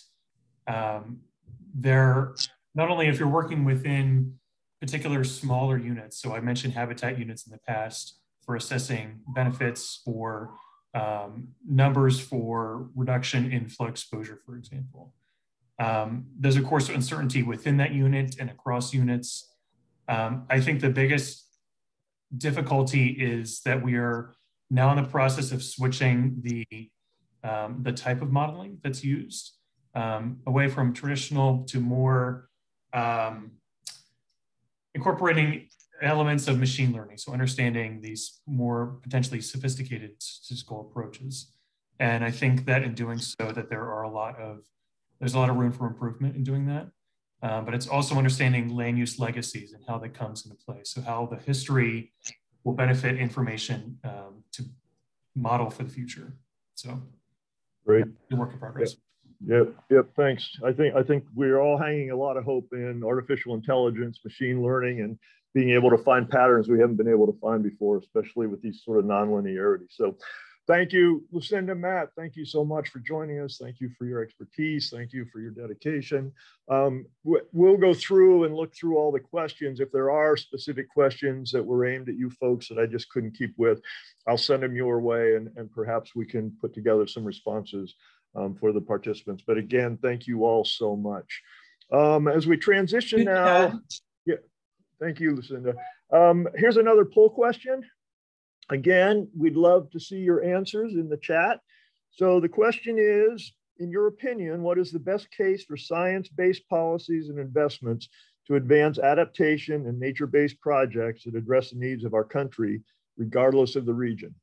um, they're not only if you're working within particular smaller units. So I mentioned habitat units in the past for assessing benefits or um, numbers for reduction in flood exposure, for example. Um, there's of course uncertainty within that unit and across units. Um, I think the biggest difficulty is that we are now in the process of switching the, um, the type of modeling that's used um, away from traditional to more um, incorporating elements of machine learning, so understanding these more potentially sophisticated statistical approaches. And I think that in doing so, that there are a lot of there's a lot of room for improvement in doing that. Um, but it's also understanding land use legacies and how that comes into play. So how the history will benefit information um, to model for the future. So great yeah, work in progress. Yep, yep, thanks. I think I think we're all hanging a lot of hope in artificial intelligence, machine learning, and being able to find patterns we haven't been able to find before, especially with these sort of nonlinearities. So thank you, Lucinda, Matt. Thank you so much for joining us. Thank you for your expertise. Thank you for your dedication. Um, we'll go through and look through all the questions. If there are specific questions that were aimed at you folks that I just couldn't keep with, I'll send them your way and, and perhaps we can put together some responses um, for the participants. But again, thank you all so much. Um, as we transition now, thank you, Lucinda. Um, here's another poll question. Again, we'd love to see your answers in the chat. So the question is, in your opinion, what is the best case for science-based policies and investments to advance adaptation and nature-based projects that address the needs of our country, regardless of the region?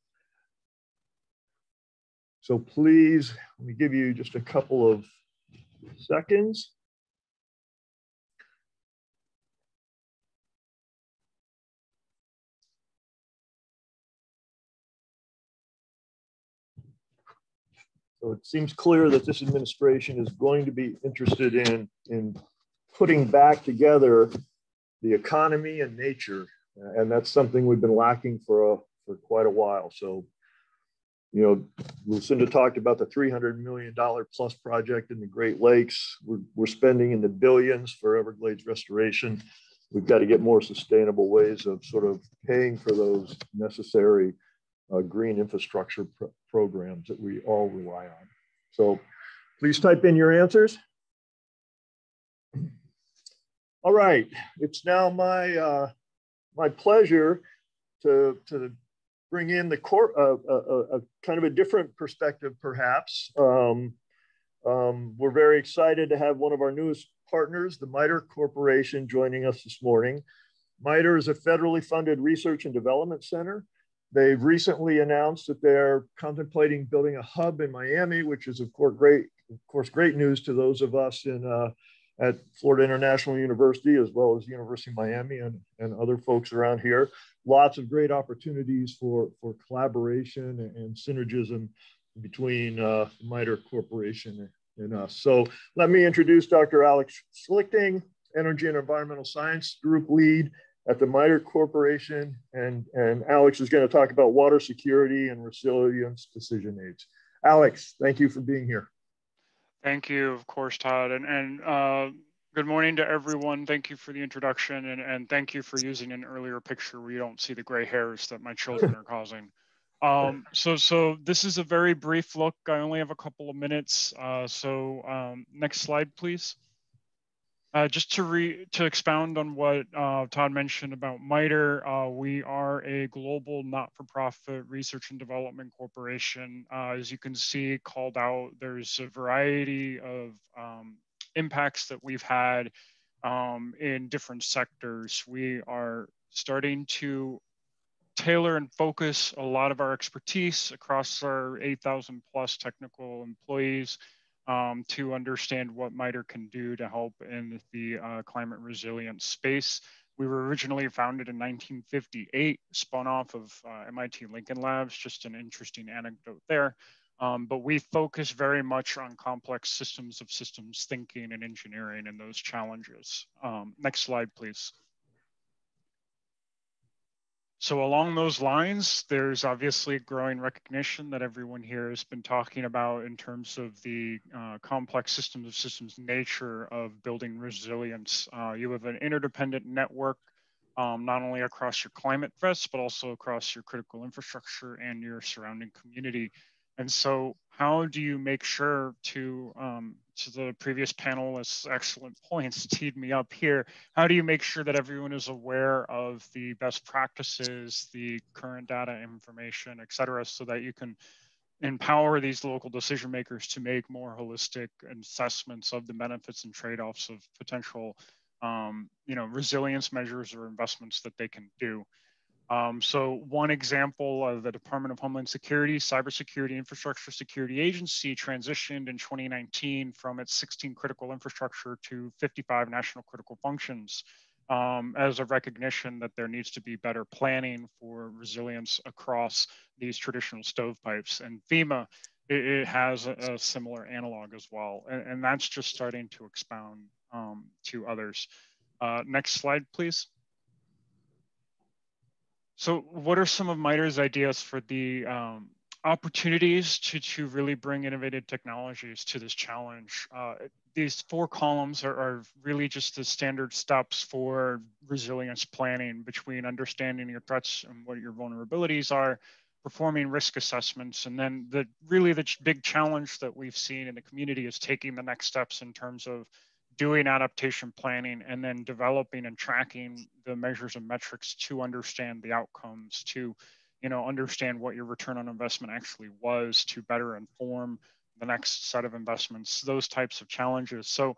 So please, let me give you just a couple of seconds. So it seems clear that this administration is going to be interested in, in putting back together the economy and nature. And that's something we've been lacking for, a, for quite a while. So, you know, Lucinda talked about the $300 million plus project in the Great Lakes. We're, we're spending in the billions for Everglades restoration. We've got to get more sustainable ways of sort of paying for those necessary uh, green infrastructure pr programs that we all rely on. So please type in your answers. All right, it's now my uh, my pleasure to to bring in the core uh, a, uh, uh, kind of a different perspective, perhaps. Um, um, we're very excited to have one of our newest partners, the MITRE Corporation, joining us this morning. MITRE is a federally funded research and development center They've recently announced that they're contemplating building a hub in Miami, which is of course great, of course, great news to those of us in uh, at Florida International University, as well as University of Miami and, and other folks around here. Lots of great opportunities for, for collaboration and synergism between uh, MITRE Corporation and us. So let me introduce Dr. Alex Schlichting, Energy and Environmental Science Group Lead at the MITRE Corporation, and, and Alex is going to talk about water security and resilience decision aids. Alex, thank you for being here. Thank you, of course, Todd. And, and uh, good morning to everyone. Thank you for the introduction, and, and thank you for using an earlier picture where you don't see the gray hairs that my children are causing. Um, so, so this is a very brief look. I only have a couple of minutes. Uh, so um, next slide, please. Uh, just to re to expound on what uh, Todd mentioned about MITRE, uh, we are a global not-for-profit research and development corporation. Uh, as you can see, called out, there's a variety of um, impacts that we've had um, in different sectors. We are starting to tailor and focus a lot of our expertise across our 8,000 plus technical employees um, to understand what MITRE can do to help in the uh, climate resilience space. We were originally founded in 1958, spun off of uh, MIT Lincoln Labs, just an interesting anecdote there. Um, but we focus very much on complex systems of systems thinking and engineering and those challenges. Um, next slide, please. So along those lines, there's obviously a growing recognition that everyone here has been talking about in terms of the uh, complex systems of systems nature of building resilience. Uh, you have an interdependent network, um, not only across your climate threats, but also across your critical infrastructure and your surrounding community. And so how do you make sure to, um, to the previous panelists' excellent points teed me up here, how do you make sure that everyone is aware of the best practices, the current data information, et cetera, so that you can empower these local decision makers to make more holistic assessments of the benefits and trade-offs of potential um, you know, resilience measures or investments that they can do. Um, so one example of the Department of Homeland Security, Cybersecurity Infrastructure Security Agency transitioned in 2019 from its 16 critical infrastructure to 55 national critical functions um, as a recognition that there needs to be better planning for resilience across these traditional stovepipes. And FEMA, it, it has a, a, similar analog as well. And, and, that's just starting to expound um, to others. Uh, next slide, please. So what are some of MITRE's ideas for the um, opportunities to, to really bring innovative technologies to this challenge? Uh, these four columns are, are, really just the standard steps for resilience planning between understanding your threats and what your vulnerabilities are, performing risk assessments, and then the really the big challenge that we've seen in the community is taking the next steps in terms of doing adaptation planning and then developing and tracking the measures and metrics to understand the outcomes to you know understand what your return on investment actually was to better inform the next set of investments those types of challenges. So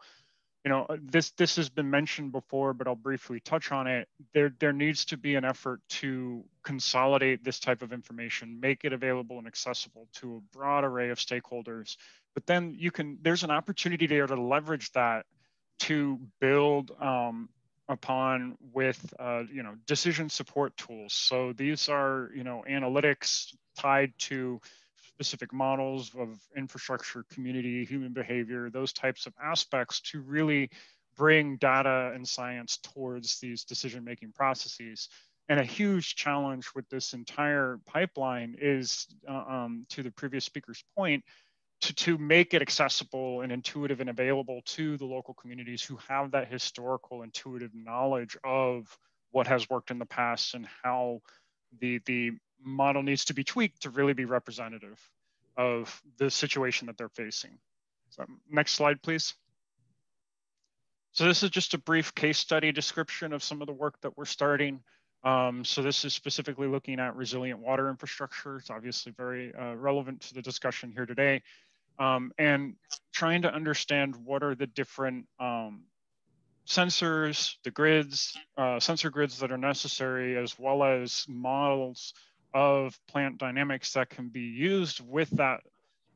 you know this this has been mentioned before but i'll briefly touch on it. There there needs to be an effort to consolidate this type of information make it available and accessible to a broad array of stakeholders. But then you can there's an opportunity there to leverage that to build um, upon with uh, you know decision support tools. So these are you know analytics tied to specific models of infrastructure, community, human behavior, those types of aspects to really bring data and science towards these decision-making processes. And a huge challenge with this entire pipeline is, uh, um, to the previous speaker's point, to, to make it accessible and intuitive and available to the local communities who have that historical intuitive knowledge of what has worked in the past and how the, the model needs to be tweaked to really be representative of the situation that they're facing. So next slide, please. So this is just a brief case study description of some of the work that we're starting. Um, so this is specifically looking at resilient water infrastructure. It's obviously very uh, relevant to the discussion here today um, and trying to understand what are the different um, sensors, the grids, uh, sensor grids that are necessary, as well as models of plant dynamics that can be used with that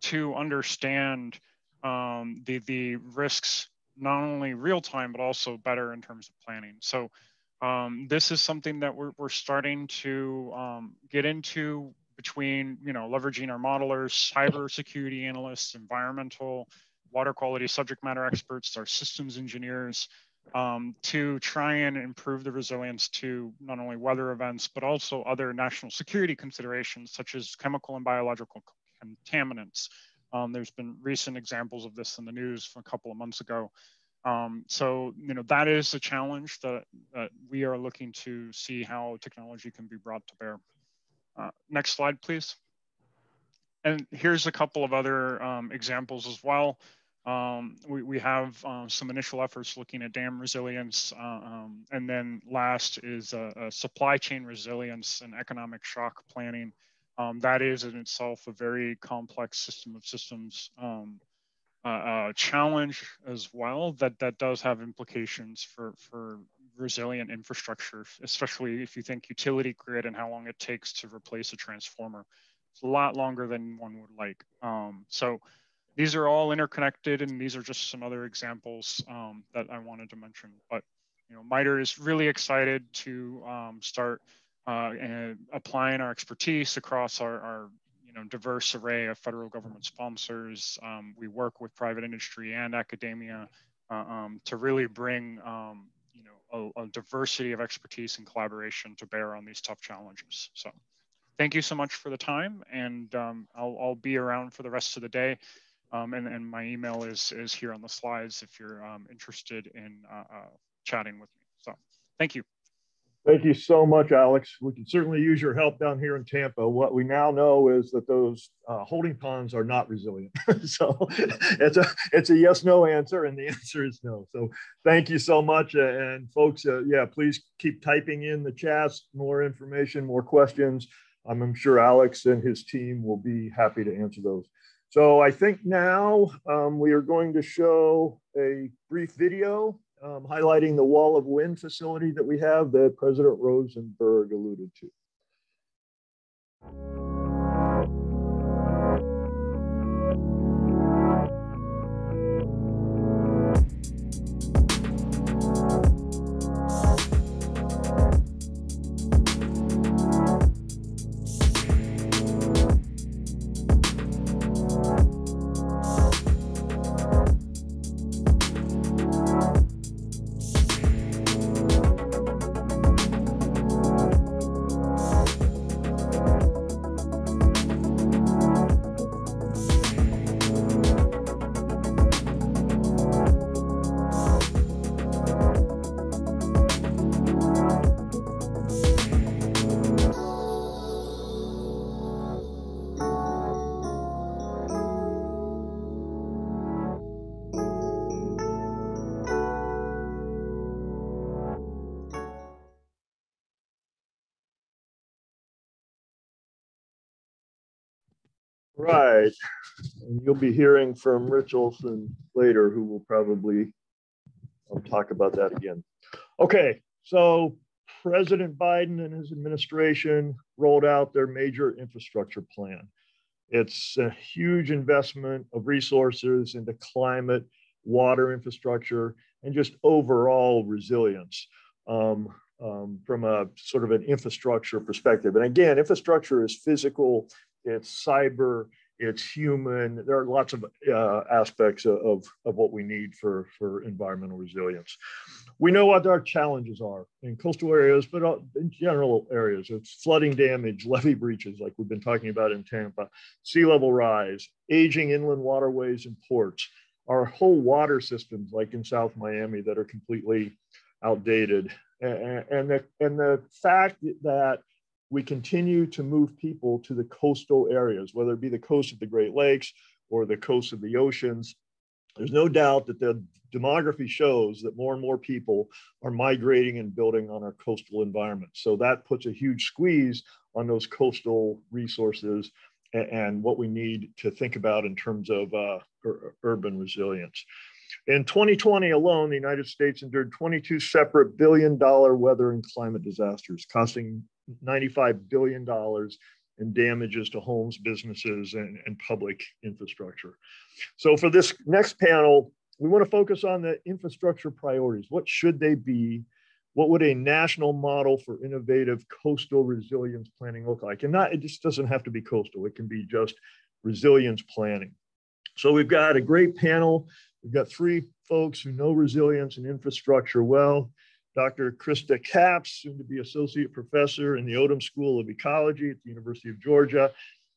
to understand um, the, the risks, not only real time, but also better in terms of planning. So um, this is something that we're, we're starting to um, get into between you know leveraging our modelers, cyber security analysts, environmental, water quality subject matter experts, our systems engineers, um, to try and improve the resilience to not only weather events but also other national security considerations such as chemical and biological contaminants. Um, there's been recent examples of this in the news from a couple of months ago. Um, so, you know, that is a challenge that, that we are looking to see how technology can be brought to bear. Uh, next slide, please. And here's a couple of other um, examples as well. Um, we, we have um, some initial efforts looking at dam resilience. Uh, um, and then last is a, a, supply chain resilience and economic shock planning. Um, that is in itself a very complex system of systems um, uh, uh, challenge as well that, that does have implications for, for resilient infrastructure, especially if you think utility grid and how long it takes to replace a transformer. It's a lot longer than one would like. Um, so these are all interconnected and these are just some other examples um, that I wanted to mention. But you know, MITRE is really excited to um, start uh, applying our expertise across our, our, you know, diverse array of federal government sponsors. Um, we work with private industry and academia uh, um, to really bring um, a, a diversity of expertise and collaboration to bear on these tough challenges. So thank you so much for the time and um, I'll, I'll, be around for the rest of the day. Um, and, and, my email is, is here on the slides if you're um, interested in uh, uh, chatting with me. So thank you. Thank you so much, Alex. We can certainly use your help down here in Tampa. What we now know is that those uh, holding ponds are not resilient. so it's a it's a yes no answer, and the answer is no. So thank you so much, uh, and folks, uh, yeah, please keep typing in the chats, more information, more questions. I'm, I'm sure Alex and his team will be happy to answer those. So I think now um, we are going to show a brief video um, highlighting the wall of wind facility that we have that President Rosenberg alluded to. Right. And you'll be hearing from Rich Olson later, who will probably um, talk about that again. Okay, so President Biden and his administration rolled out their major infrastructure plan. It's a huge investment of resources into climate, water infrastructure, and just overall resilience um, um, from a sort of an infrastructure perspective. And again, infrastructure is physical, it's cyber, it's human. There are lots of uh, aspects of, of what we need for, for environmental resilience. We know what our challenges are in coastal areas, but uh, in general areas. It's flooding damage, levee breaches, like we've been talking about in Tampa, sea level rise, aging inland waterways and ports, our whole water systems, like in South Miami, that are completely outdated. And, and, the, and the fact that we continue to move people to the coastal areas, whether it be the coast of the Great Lakes or the coast of the oceans. There's no doubt that the demography shows that more and more people are migrating and building on our coastal environment. So that puts a huge squeeze on those coastal resources and, and what we need to think about in terms of uh, ur urban resilience. In 2020 alone, the United States endured 22 separate billion dollar weather and climate disasters, costing $95 billion in damages to homes, businesses, and, and public infrastructure. So for this next panel, we want to focus on the infrastructure priorities. What should they be? What would a national model for innovative coastal resilience planning look like? And not, it just doesn't have to be coastal. It can be just resilience planning. So we've got a great panel. We've got three folks who know resilience and infrastructure well. Dr. Krista Capps, soon to be associate professor in the Odum School of Ecology at the University of Georgia.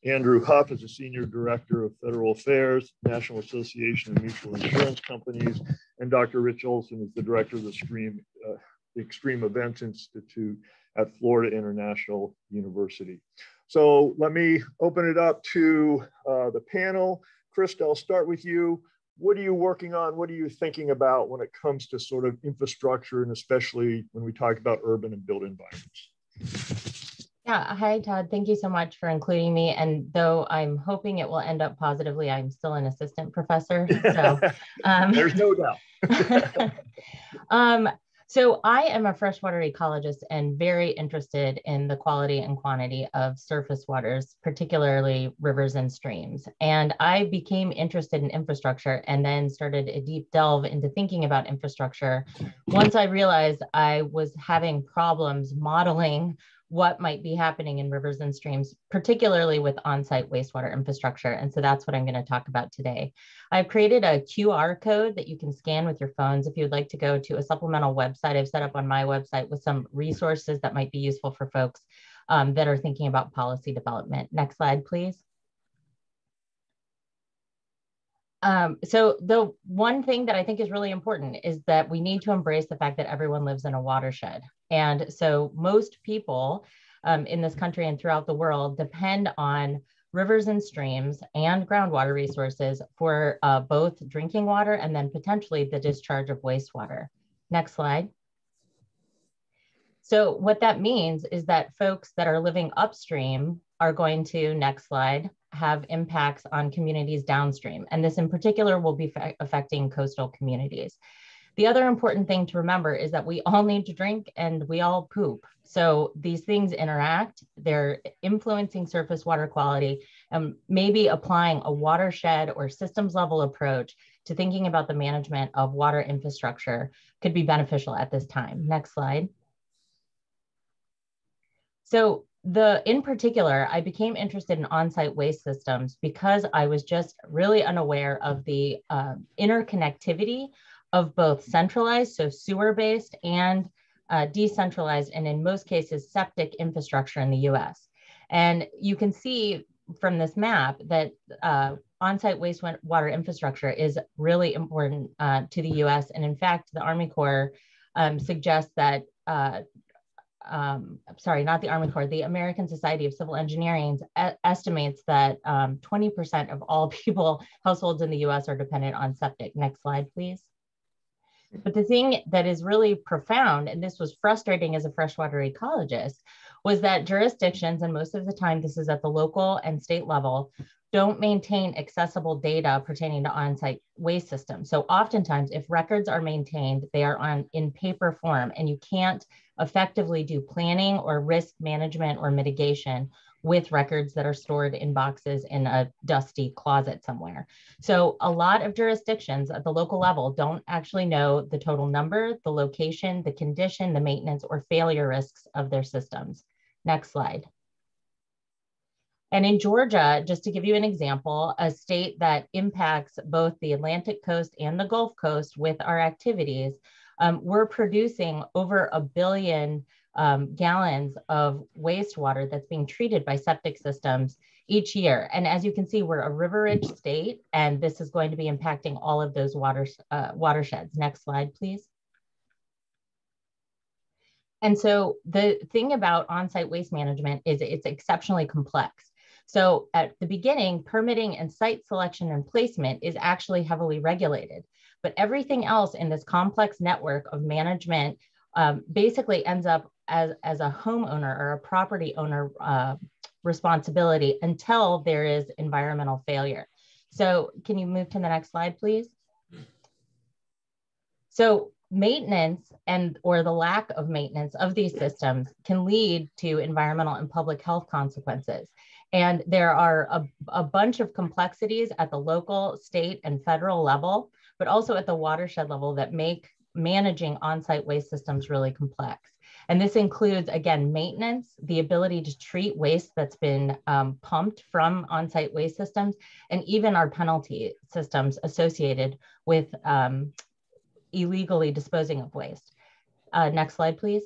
Andrew Huff is a senior director of federal affairs, National Association of Mutual Insurance Companies. And Dr. Rich Olson is the director of the Extreme, uh, Extreme Events Institute at Florida International University. So let me open it up to uh, the panel. Krista, I'll start with you what are you working on? What are you thinking about when it comes to sort of infrastructure and especially when we talk about urban and built environments? Yeah, hi Todd. Thank you so much for including me. And though I'm hoping it will end up positively, I'm still an assistant professor. So um, there's no doubt. um, so I am a freshwater ecologist and very interested in the quality and quantity of surface waters, particularly rivers and streams. And I became interested in infrastructure and then started a deep delve into thinking about infrastructure once I realized I was having problems modeling what might be happening in rivers and streams, particularly with on-site wastewater infrastructure. And so that's what I'm going to talk about today. I've created a QR code that you can scan with your phones if you'd like to go to a supplemental website I've set up on my website with some resources that might be useful for folks um, that are thinking about policy development. Next slide, please. Um, so the one thing that I think is really important is that we need to embrace the fact that everyone lives in a watershed. And so most people um, in this country and throughout the world depend on rivers and streams and groundwater resources for uh, both drinking water and then potentially the discharge of wastewater. Next slide. So what that means is that folks that are living upstream are going to, next slide, have impacts on communities downstream. And this in particular will be affecting coastal communities. The other important thing to remember is that we all need to drink and we all poop. So these things interact, they're influencing surface water quality, and maybe applying a watershed or systems level approach to thinking about the management of water infrastructure could be beneficial at this time. Next slide. So the in particular i became interested in on-site waste systems because i was just really unaware of the uh, interconnectivity of both centralized so sewer based and uh, decentralized and in most cases septic infrastructure in the us and you can see from this map that uh, on-site wastewater infrastructure is really important uh, to the us and in fact the army corps um, suggests that um, sorry, not the Army Corps, the American Society of Civil Engineering estimates that 20% um, of all people, households in the US are dependent on septic. Next slide, please. But the thing that is really profound, and this was frustrating as a freshwater ecologist, was that jurisdictions, and most of the time this is at the local and state level, don't maintain accessible data pertaining to on-site waste systems. So oftentimes if records are maintained, they are on in paper form and you can't effectively do planning or risk management or mitigation with records that are stored in boxes in a dusty closet somewhere. So a lot of jurisdictions at the local level don't actually know the total number, the location, the condition, the maintenance or failure risks of their systems. Next slide. And in Georgia, just to give you an example, a state that impacts both the Atlantic coast and the Gulf Coast with our activities, um, we're producing over a billion um, gallons of wastewater that's being treated by septic systems each year. And as you can see, we're a river rich state, and this is going to be impacting all of those water, uh, watersheds. Next slide, please. And so the thing about on-site waste management is it's exceptionally complex. So at the beginning, permitting and site selection and placement is actually heavily regulated. But everything else in this complex network of management um, basically ends up as, as a homeowner or a property owner uh, responsibility until there is environmental failure. So can you move to the next slide, please? So maintenance and or the lack of maintenance of these systems can lead to environmental and public health consequences. And there are a, a bunch of complexities at the local, state, and federal level, but also at the watershed level that make managing on-site waste systems really complex. And this includes, again, maintenance, the ability to treat waste that's been um, pumped from on-site waste systems, and even our penalty systems associated with um, illegally disposing of waste. Uh, next slide, please.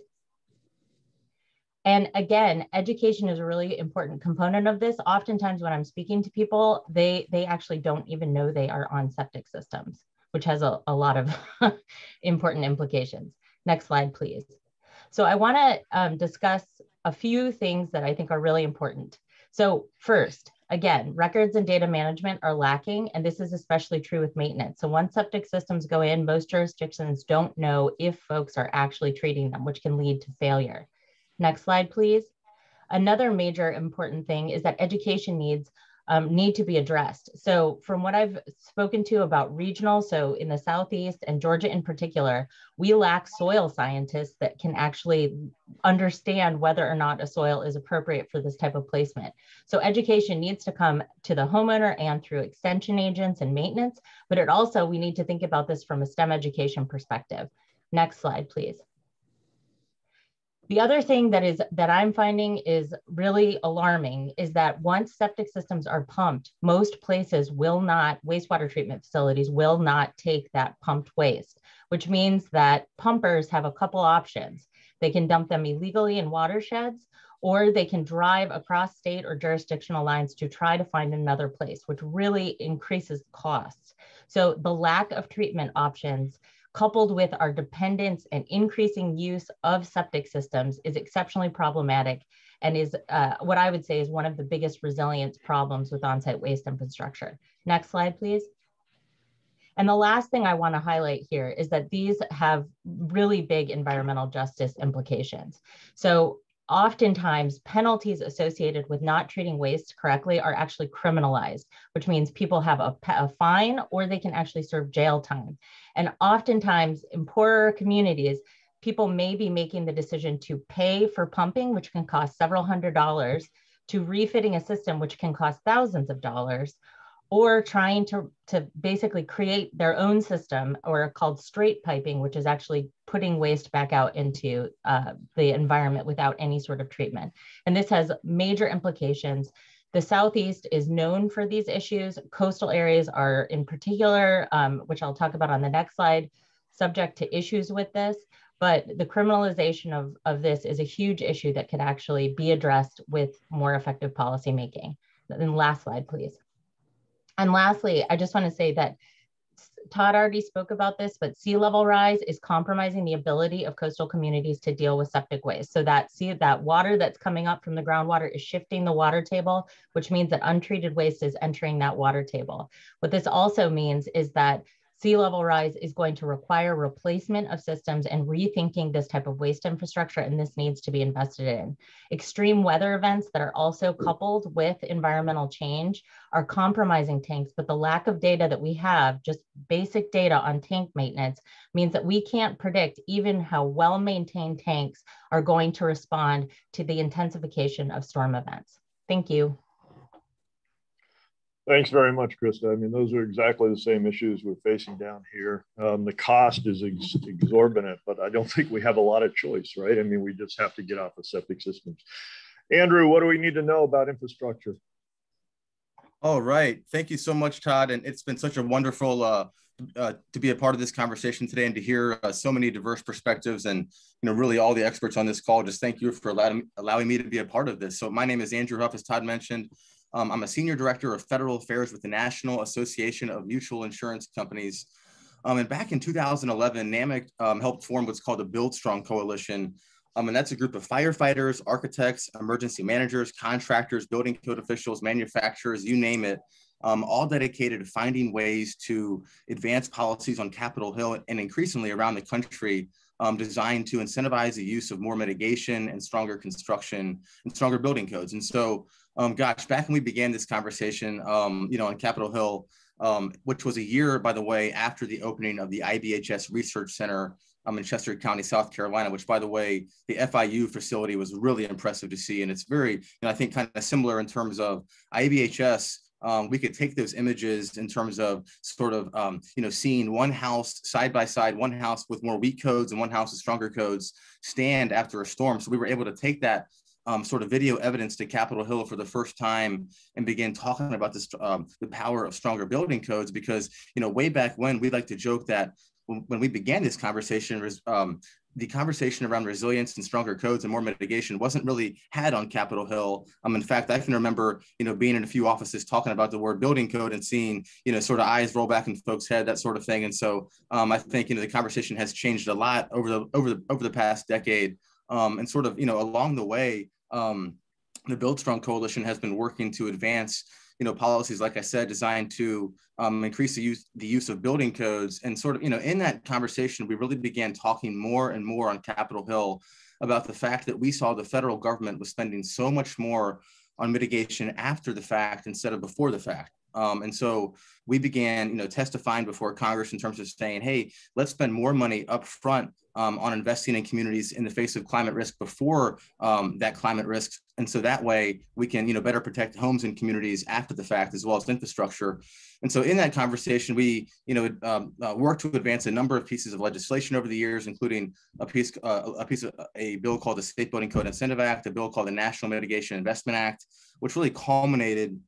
And again, education is a really important component of this. Oftentimes when I'm speaking to people, they, they actually don't even know they are on septic systems, which has a, a lot of important implications. Next slide, please. So I want to um, discuss a few things that I think are really important. So first, again, records and data management are lacking, and this is especially true with maintenance. So once septic systems go in, most jurisdictions don't know if folks are actually treating them, which can lead to failure. Next slide, please. Another major important thing is that education needs um, need to be addressed. So from what I've spoken to about regional, so in the Southeast and Georgia in particular, we lack soil scientists that can actually understand whether or not a soil is appropriate for this type of placement. So education needs to come to the homeowner and through extension agents and maintenance, but it also, we need to think about this from a STEM education perspective. Next slide, please. The other thing that is that I'm finding is really alarming is that once septic systems are pumped, most places will not, wastewater treatment facilities will not take that pumped waste, which means that pumpers have a couple options. They can dump them illegally in watersheds, or they can drive across state or jurisdictional lines to try to find another place, which really increases costs. So the lack of treatment options coupled with our dependence and increasing use of septic systems is exceptionally problematic and is uh, what I would say is one of the biggest resilience problems with on-site waste infrastructure. Next slide, please. And the last thing I want to highlight here is that these have really big environmental justice implications. So oftentimes penalties associated with not treating waste correctly are actually criminalized, which means people have a, a, fine or they can actually serve jail time. And oftentimes in poorer communities, people may be making the decision to pay for pumping, which can cost several hundred dollars, to refitting a system, which can cost thousands of dollars, or trying to, to basically create their own system or called straight piping, which is actually putting waste back out into uh, the environment without any sort of treatment. And this has major implications. The Southeast is known for these issues. Coastal areas are in particular, um, which I'll talk about on the next slide, subject to issues with this. But the criminalization of, of this is a huge issue that could actually be addressed with more effective policymaking. Then last slide, please. And lastly, I just want to say that Todd already spoke about this, but sea level rise is compromising the ability of coastal communities to deal with septic waste. So that sea, that water that's coming up from the groundwater is shifting the water table, which means that untreated waste is entering that water table. What this also means is that sea level rise is going to require replacement of systems and rethinking this type of waste infrastructure, and this needs to be invested in. Extreme weather events that are also coupled with environmental change are compromising tanks, but the lack of data that we have, just basic data on tank maintenance, means that we can't predict even how well maintained tanks are going to respond to the intensification of storm events. Thank you. Thanks very much, Krista. I mean, those are exactly the same issues we're facing down here. Um, the cost is ex exorbitant, but I don't think we have a lot of choice, right? I mean, we just have to get off of septic systems. Andrew, what do we need to know about infrastructure? All right. Thank you so much, Todd. And it's been such a wonderful uh, uh, to be a part of this conversation today and to hear uh, so many diverse perspectives and you know really all the experts on this call. Just thank you for allowing, allowing me to be a part of this. So my name is Andrew Huff, as Todd mentioned. Um, I'm a senior director of federal affairs with the National Association of Mutual Insurance Companies. Um, and back in 2011, NAMIC um, helped form what's called the Build Strong Coalition. Um, and that's a group of firefighters, architects, emergency managers, contractors, building code officials, manufacturers, you name it, um, all dedicated to finding ways to advance policies on Capitol Hill and increasingly around the country um, designed to incentivize the use of more mitigation and stronger construction and stronger building codes. And so um, gosh, back when we began this conversation, um, you know, on Capitol Hill, um, which was a year, by the way, after the opening of the IBHS Research Center um, in Chester County, South Carolina, which, by the way, the FIU facility was really impressive to see. And it's very, you know, I think kind of similar in terms of IBHS. Um, we could take those images in terms of sort of, um, you know, seeing one house side by side, one house with more weak codes and one house with stronger codes stand after a storm. So we were able to take that um, sort of video evidence to Capitol Hill for the first time and begin talking about this, um, the power of stronger building codes. Because you know, way back when, we like to joke that when, we began this conversation, um, the conversation around resilience and stronger codes and more mitigation wasn't really had on Capitol Hill. Um, in fact, I can remember, you know, being in a few offices talking about the word building code and seeing, you know, sort of eyes roll back in folks' head, that sort of thing. And so um, I think, you know, the conversation has changed a lot over the over the over the past decade. Um, and sort of, you know, along the way, um, the Build Strong Coalition has been working to advance, you know, policies, like I said, designed to um, increase the use, the use of building codes. And sort of, you know, in that conversation, we really began talking more and more on Capitol Hill about the fact that we saw the federal government was spending so much more on mitigation after the fact instead of before the fact. Um, and so we began, you know, testifying before Congress in terms of saying, hey, let's spend more money up front um, on investing in communities in the face of climate risk before um, that climate risk. And so that way we can, you know, better protect homes and communities after the fact as well as infrastructure. And so in that conversation, we, you know, um, uh, worked to advance a number of pieces of legislation over the years, including a piece, uh, a piece of a bill called the State Building Code Incentive Act, a bill called the National Mitigation Investment Act, which really culminated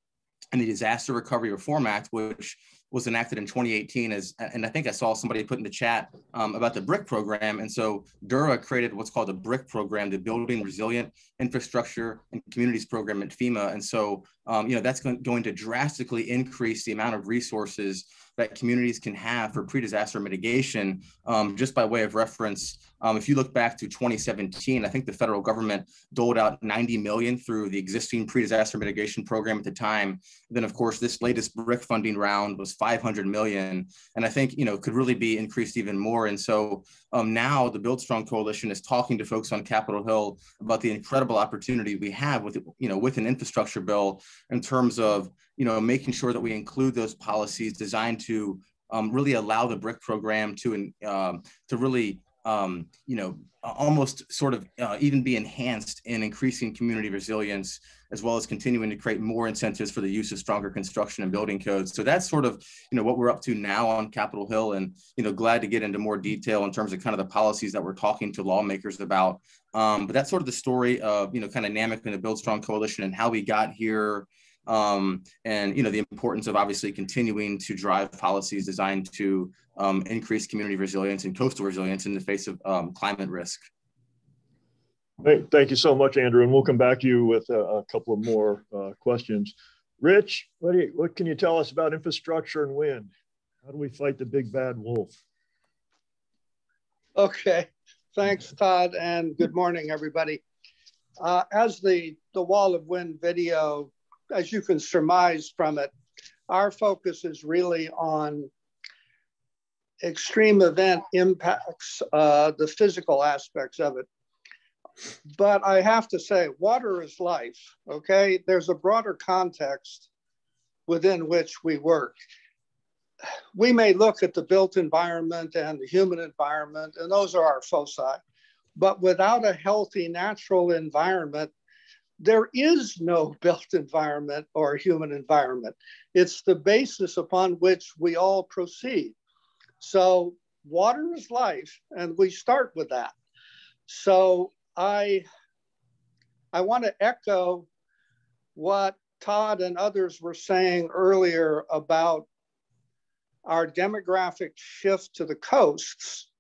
in the Disaster Recovery Reform Act, which was enacted in 2018 as and i think i saw somebody put in the chat um, about the BRIC program. And so dura created what's called the BRIC program the building resilient infrastructure and communities program at fema. And so um, you know that's going, going to drastically increase the amount of resources that communities can have for pre-disaster mitigation. Um, just by way of reference, um, if you look back to 2017, I think the federal government doled out 90 million through the existing pre-disaster mitigation program at the time. Then, of course, this latest BRIC funding round was 500 million, and I think you know could really be increased even more. And so um, now the Build Strong Coalition is talking to folks on Capitol Hill about the incredible opportunity we have with you know with an infrastructure bill in terms of you know, making sure that we include those policies designed to um, really allow the BRIC program to, um, to really, um, you know, almost sort of uh, even be enhanced in increasing community resilience, as well as continuing to create more incentives for the use of stronger construction and building codes. So that's sort of, you know, what we're up to now on Capitol Hill and, you know, glad to get into more detail in terms of kind of the policies that we're talking to lawmakers about. Um, but that's sort of the story of, you know, kind of NAMIC and the Build Strong Coalition and how we got here, um, and you know the importance of obviously continuing to drive policies designed to um, increase community resilience and coastal resilience in the face of um, climate risk. Thank you so much, Andrew, and we'll come back to you with a, a couple of more uh, questions. Rich, what, you, what can you tell us about infrastructure and wind? How do we fight the big bad wolf? Okay, thanks, Todd, and good morning, everybody. Uh, as the, the Wall of Wind video as you can surmise from it, our focus is really on extreme event impacts uh, the physical aspects of it. But I have to say, water is life, okay? There's a broader context within which we work. We may look at the built environment and the human environment, and those are our foci. But without a healthy natural environment, there is no built environment or human environment. It's the basis upon which we all proceed. So water is life, and we start with that. So I, I want to echo what Todd and others were saying earlier about our demographic shift to the coasts.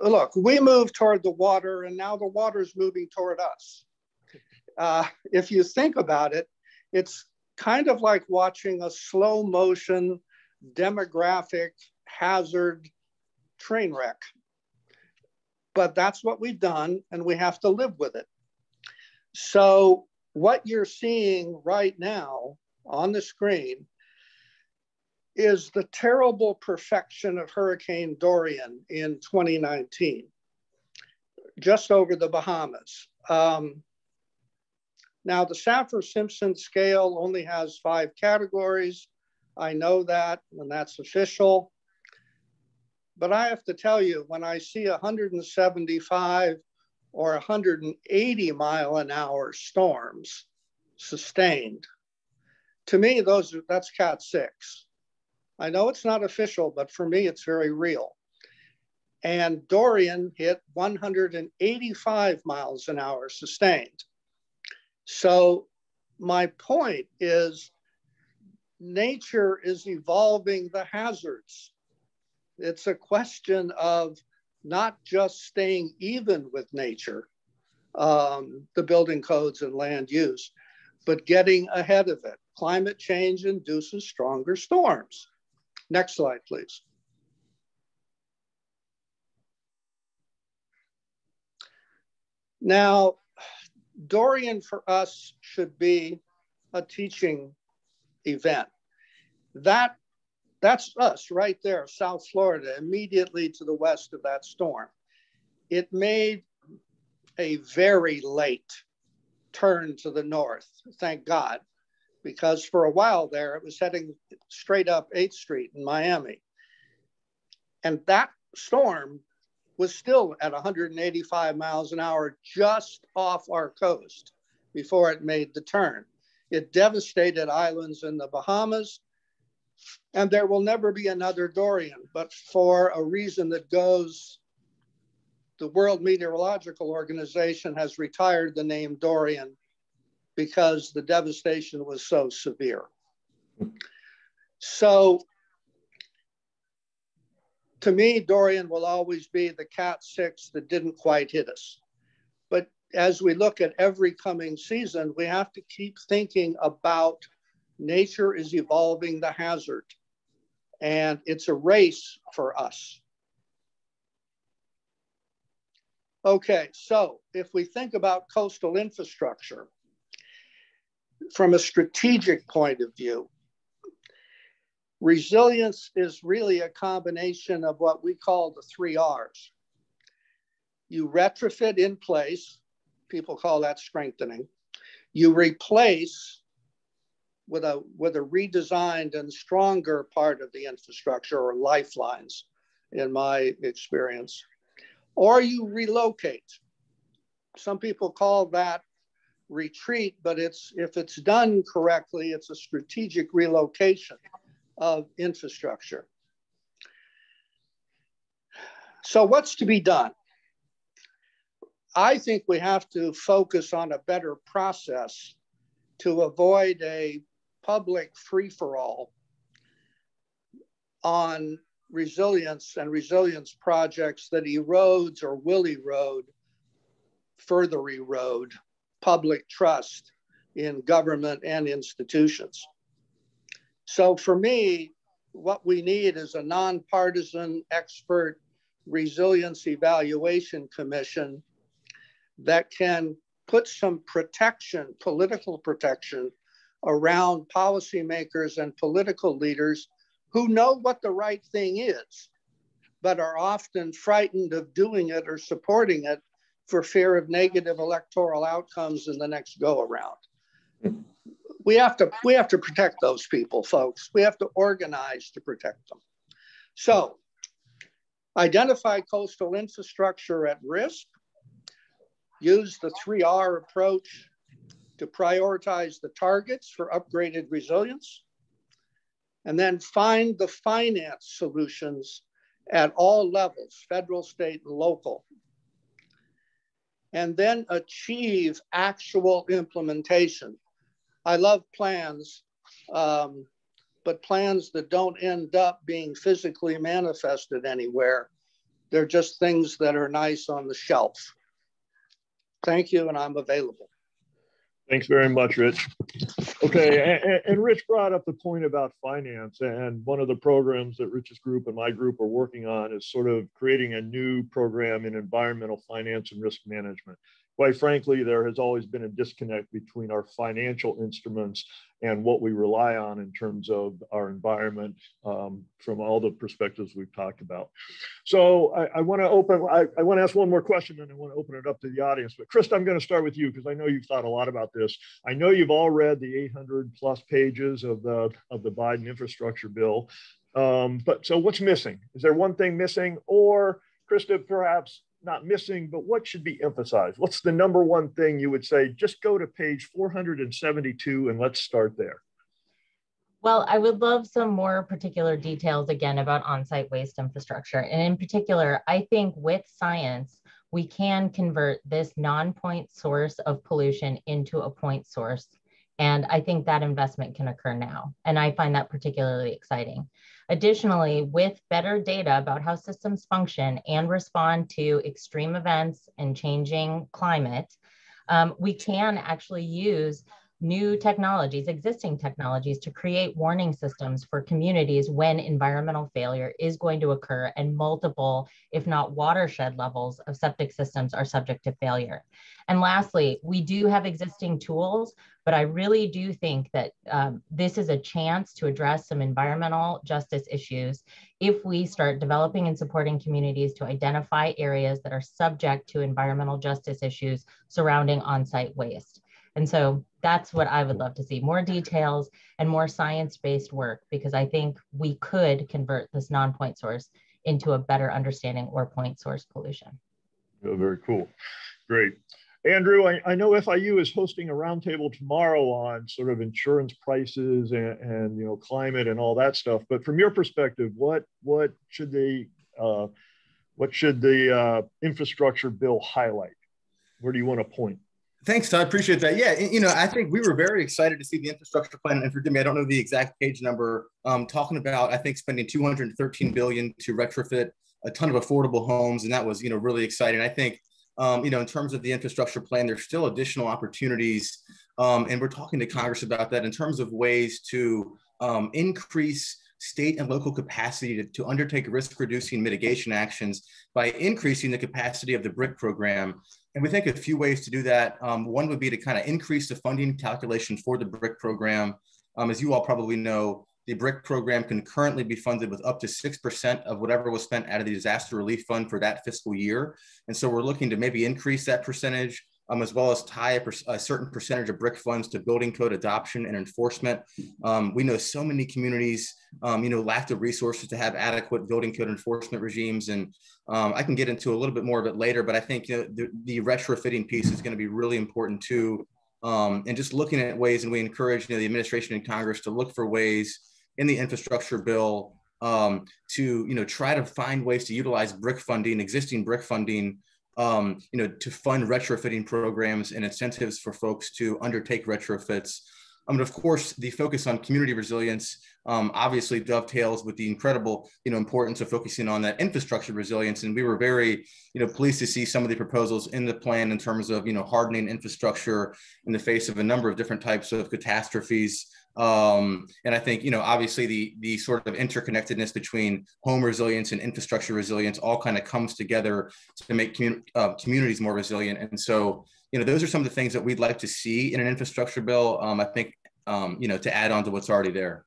Look, we moved toward the water, and now the water is moving toward us. Uh, if you think about it, it's kind of like watching a slow motion demographic hazard train wreck. But that's what we've done, and we have to live with it. So, what you're seeing right now on the screen is the terrible perfection of Hurricane Dorian in 2019, just over the Bahamas. Um, now, the Saffir Simpson scale only has five categories. I know that, and that's official. But I have to tell you, when I see 175 or 180 mile an hour storms sustained, to me, those that's Cat 6. I know it's not official, but for me, it's very real. And Dorian hit 185 miles an hour sustained. So, my point is nature is evolving the hazards it's a question of not just staying even with nature, um, the building codes and land use, but getting ahead of it. Climate change induces stronger storms. Next slide, please. Now, Dorian for us should be a teaching event. That that's us right there, South Florida, immediately to the west of that storm. It made a very late turn to the north, thank God, because for a while there it was heading straight up 8th Street in Miami. And that storm was still at 185 miles an hour just off our coast before it made the turn. It devastated islands in the Bahamas and there will never be another Dorian, but for a reason that goes, the World Meteorological Organization has retired the name Dorian because the devastation was so severe. So to me, Dorian will always be the Cat 6 that didn't quite hit us. But as we look at every coming season, we have to keep thinking about nature is evolving the hazard, and it's a race for us. Okay, so if we think about coastal infrastructure from a strategic point of view, resilience is really a combination of what we call the three R's. You retrofit in place, people call that strengthening. You replace with a with a redesigned and stronger part of the infrastructure or lifelines in my experience. Or you relocate. Some people call that retreat but it's if it's done correctly it's a strategic relocation of infrastructure. So what's to be done? I think we have to focus on a better process to avoid a public free for all on resilience and resilience projects that erodes or will erode, further erode public trust in government and institutions. So for me, what we need is a nonpartisan expert resilience evaluation commission that can put some protection, political protection, around policymakers and political leaders who know what the right thing is. but are often frightened of doing it or supporting it for fear of negative electoral outcomes in the next go around. We have to we have to protect those people, folks. We have to organize to protect them. So, identify coastal infrastructure at risk, use the 3R approach to prioritize the targets for upgraded resilience, and then find the finance solutions at all levels, federal, state, and local, and then achieve actual implementation. I love plans, um, but plans that don't end up being physically manifested anywhere. They're just things that are nice on the shelf. Thank you, and I'm available. Thanks very much, Rich. Okay, and, and, Rich brought up the point about finance, and one of the programs that Rich's group and my group are working on is sort of creating a new program in environmental finance and risk management quite frankly, there has always been a disconnect between our financial instruments and what we rely on in terms of our environment um, from all the perspectives we've talked about. So I, I want to open, I, I want to ask one more question and I want to open it up to the audience. But Krista, I'm going to start with you because I know you've thought a lot about this. I know you've all read the 800 plus pages of the, of the Biden infrastructure bill. Um, but so what's missing? Is there one thing missing? Or Krista, perhaps not missing, but what should be emphasized? What's the number one thing you would say? Just go to page 472 and let's start there. Well, I would love some more particular details again about on-site waste infrastructure. And in particular, I think with science, we can convert this non-point source of pollution into a point source. And I think that investment can occur now. And I find that particularly exciting. Additionally, with better data about how systems function and respond to extreme events and changing climate, um, we can actually use new technologies, existing technologies to create warning systems for communities when environmental failure is going to occur and multiple, if not watershed levels of septic systems are subject to failure. And lastly, we do have existing tools, but I really do think that um, this is a chance to address some environmental justice issues if we start developing and supporting communities to identify areas that are subject to environmental justice issues surrounding on-site waste. And so that's what I would love to see more details and more science based work because I think we could convert this non point source into a better understanding or point source pollution. Oh, very cool. Great. Andrew, I, I, know FIU is hosting a roundtable tomorrow on sort of insurance prices and, and, you know climate and all that stuff. But from your perspective, what what should the uh, what should the uh, infrastructure bill highlight? Where do you want to point? Thanks, Todd. Appreciate that. Yeah, you know, I think we were very excited to see the infrastructure plan, and forgive me, I don't know the exact page number. Um, talking about, I think, spending 213 billion to retrofit a ton of affordable homes, and that was, you know, really exciting. I think, um, you know, in terms of the infrastructure plan, there's still additional opportunities, um, and we're talking to Congress about that in terms of ways to um, increase state and local capacity to, to undertake risk reducing mitigation actions by increasing the capacity of the BRIC program and we think a few ways to do that. Um, one would be to kind of increase the funding calculation for the BRIC program. Um, as you all probably know, the BRIC program can currently be funded with up to 6% of whatever was spent out of the disaster relief fund for that fiscal year. And so we're looking to maybe increase that percentage um, as well as tie a, a, certain percentage of BRIC funds to building code adoption and enforcement. Um, we know so many communities, um, you know, lack the resources to have adequate building code enforcement regimes. And um, I can get into a little bit more of it later, but I think you know, the, the retrofitting piece is going to be really important too. Um, and just looking at ways, and we encourage you know, the administration and Congress to look for ways in the infrastructure bill um, to you know try to find ways to utilize BRIC funding, existing BRIC funding um, you know, to fund retrofitting programs and incentives for folks to undertake retrofits. I mean, of course, the focus on community resilience um, obviously dovetails with the incredible, you know, importance of focusing on that infrastructure resilience. And we were very, you know, pleased to see some of the proposals in the plan in terms of, you know, hardening infrastructure in the face of a number of different types of catastrophes. Um, and I think, you know, obviously the the sort of interconnectedness between home resilience and infrastructure resilience all kind of comes together to make commun- uh, communities more resilient. And so, you know, those are some of the things that we'd like to see in an infrastructure bill. Um, I think, um, you know, to add on to what's already there.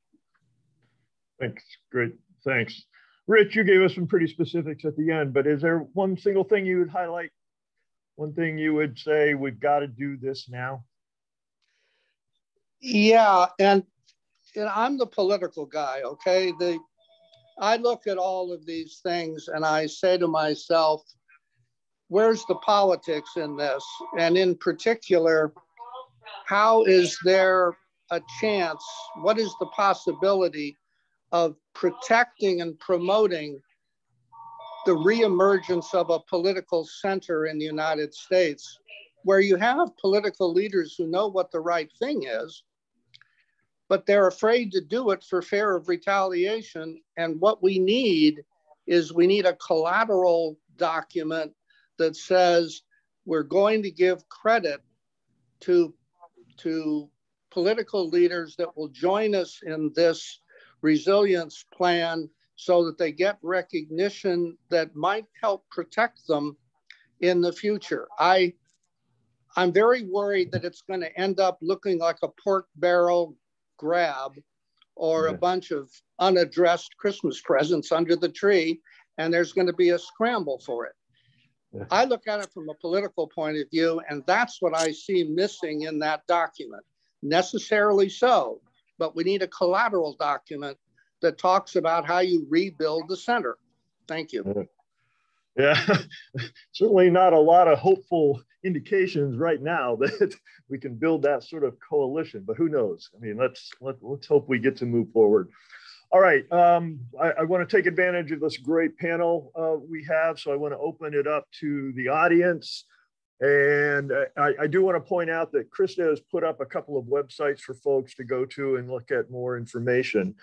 Thanks. Great. Thanks. Rich, you gave us some pretty specifics at the end, but is there one single thing you would highlight? One thing you would say, we've got to do this now? Yeah, and, and I'm the political guy, okay? The I look at all of these things and I say to myself, where's the politics in this? And in particular, how is there a chance? What is the possibility of protecting and promoting the reemergence of a political center in the United States where you have political leaders who know what the right thing is, but they're afraid to do it for fear of retaliation. And what we need is we need a collateral document that says we're going to give credit to, to political leaders that will join us in this resilience plan so that they get recognition that might help protect them in the future. I, I'm very worried that it's going to end up looking like a pork barrel grab or a bunch of unaddressed Christmas presents under the tree, and there's going to be a scramble for it. Yeah. I look at it from a political point of view, and that's what I see missing in that document. Necessarily so, but we need a collateral document that talks about how you rebuild the center. Thank you. Yeah, certainly not a lot of hopeful indications right now that we can build that sort of coalition, but who knows? I mean, let's let, let's hope we get to move forward. All right, um, I, I want to take advantage of this great panel uh, we have, so I want to open it up to the audience. And I, I, do want to point out that Krista has put up a couple of websites for folks to go to and look at more information.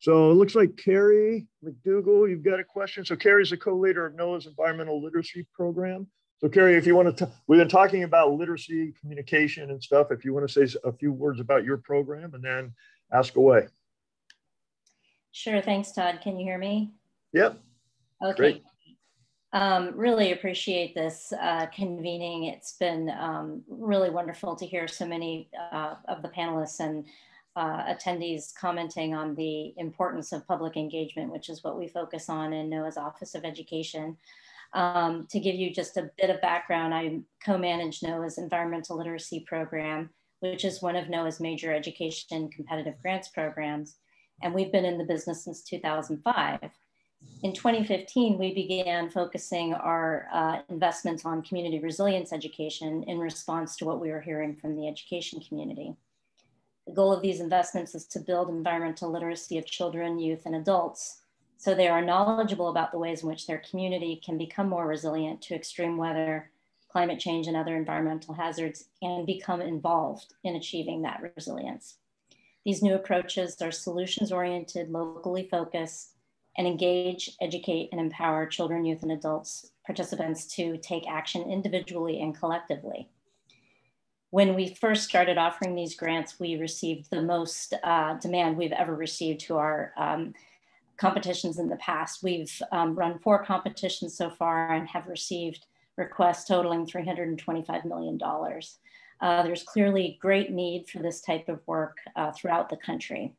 So it looks like Carrie McDougall, you've got a question. So Carrie's a co-leader of NOAA's environmental literacy program. So Carrie, if you want to, we've been talking about literacy, communication and stuff. If you want to say a few words about your program and then ask away. Sure, thanks Todd. Can you hear me? Yep. Okay. Great. Um, really appreciate this uh, convening. It's been um, really wonderful to hear so many uh, of the panelists and uh, attendees commenting on the importance of public engagement, which is what we focus on in NOAA's Office of Education. Um, to give you just a bit of background, I co-manage NOAA's Environmental Literacy Program, which is one of NOAA's major education competitive grants programs. And we've been in the business since 2005 in 2015, we began focusing our uh, investments on community resilience education in response to what we were hearing from the education community. The goal of these investments is to build environmental literacy of children, youth, and adults so they are knowledgeable about the ways in which their community can become more resilient to extreme weather, climate change, and other environmental hazards and become involved in achieving that resilience. These new approaches are solutions oriented, locally focused, and engage, educate, and empower children, youth, and adults participants to take action individually and collectively. When we first started offering these grants, we received the most uh, demand we've ever received to our um, competitions in the past. We've um, run four competitions so far and have received requests totaling $325 million. Uh, there's clearly great need for this type of work uh, throughout the country.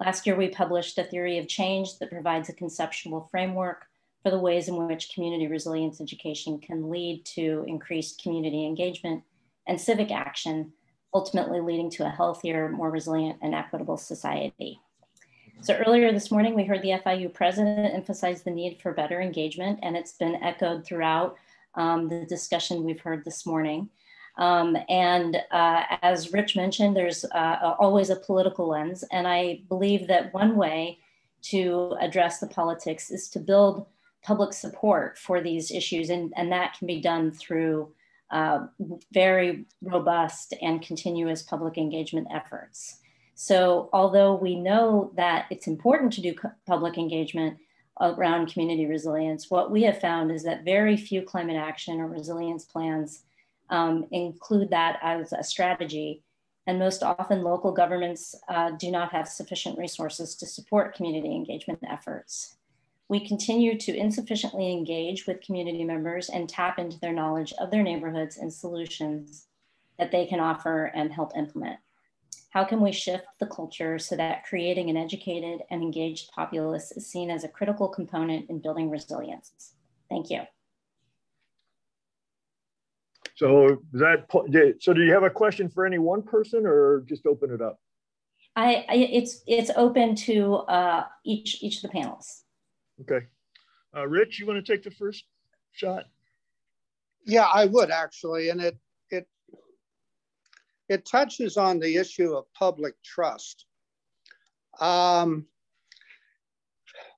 Last year, we published a theory of change that provides a conceptual framework for the ways in which community resilience education can lead to increased community engagement and civic action, ultimately leading to a healthier, more resilient, and equitable society. So earlier this morning, we heard the FIU president emphasize the need for better engagement, and it's been echoed throughout um, the discussion we've heard this morning. Um, and uh, as Rich mentioned, there's uh, always a political lens. And I believe that one way to address the politics is to build public support for these issues. And, and that can be done through uh, very robust and continuous public engagement efforts. So, although we know that it's important to do public engagement around community resilience, what we have found is that very few climate action or resilience plans um, include that as a strategy. And most often local governments uh, do not have sufficient resources to support community engagement efforts. We continue to insufficiently engage with community members and tap into their knowledge of their neighborhoods and solutions that they can offer and help implement. How can we shift the culture so that creating an educated and engaged populace is seen as a critical component in building resilience? Thank you. So that so do you have a question for any one person or just open it up? I, I it's it's open to uh, each each of the panelists. Okay, uh, Rich, you want to take the first shot? Yeah, I would actually, and it it it touches on the issue of public trust. Um,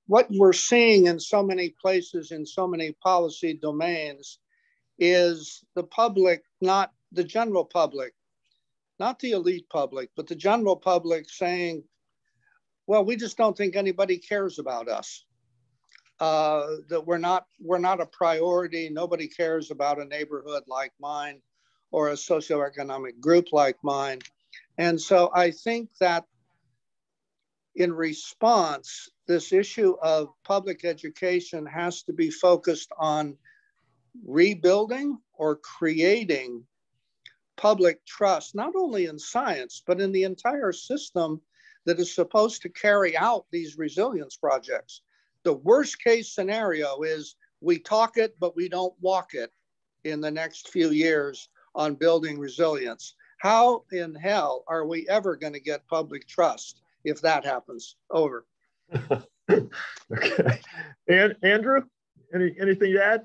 what we're seeing in so many places in so many policy domains is the public, not the general public, not the elite public, but the general public saying, well, we just don't think anybody cares about us. Uh, that we're not we're not a priority. Nobody cares about a neighborhood like mine or a socioeconomic group like mine. And so I think that in response, this issue of public education has to be focused on rebuilding or creating public trust, not only in science, but in the entire system that is supposed to carry out these resilience projects. The worst case scenario is we talk it, but we don't walk it in the next few years on building resilience. How in hell are we ever going to get public trust if that happens? Over. okay. And Andrew, any, anything to add?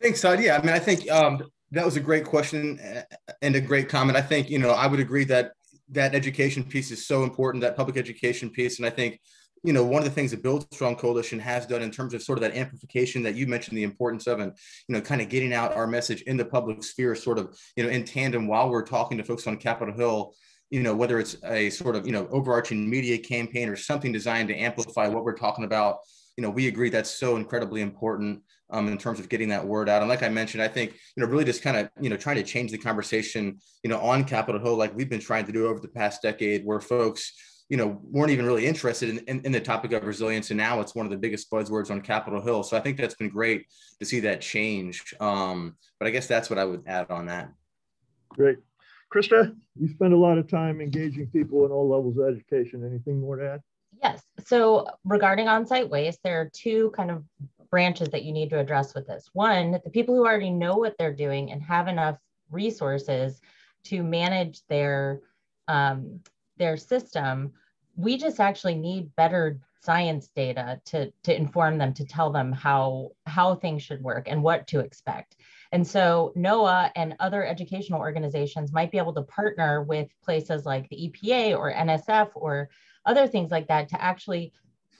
Thanks, Todd. Yeah, I mean, I think um, that was a great question and a great comment. I think you know I would agree that that education piece is so important, that public education piece, and I think you know one of the things that Build Strong Coalition has done in terms of sort of that amplification that you mentioned the importance of, and you know, kind of getting out our message in the public sphere, sort of you know in tandem while we're talking to folks on Capitol Hill you know whether it's a sort of you know overarching media campaign or something designed to amplify what we're talking about you know we agree that's so incredibly important um, in terms of getting that word out. And like I mentioned, I think, you know, really just kind of, you know, trying to change the conversation, you know, on Capitol Hill, like we've been trying to do over the past decade where folks, you know, weren't even really interested in, in, in, the topic of resilience. And now it's one of the biggest buzzwords on Capitol Hill. So I think that's been great to see that change. Um, but I guess that's what I would add on that. Great. Krista, you spend a lot of time engaging people in all levels of education. Anything more to add? Yes. So regarding on-site waste, there are two kind of branches that you need to address with this. One, the people who already know what they're doing and have enough resources to manage their um, their system. We just actually need better science data to to inform them to tell them how how things should work and what to expect. And so NOAA and other educational organizations might be able to partner with places like the EPA or NSF or other things like that to actually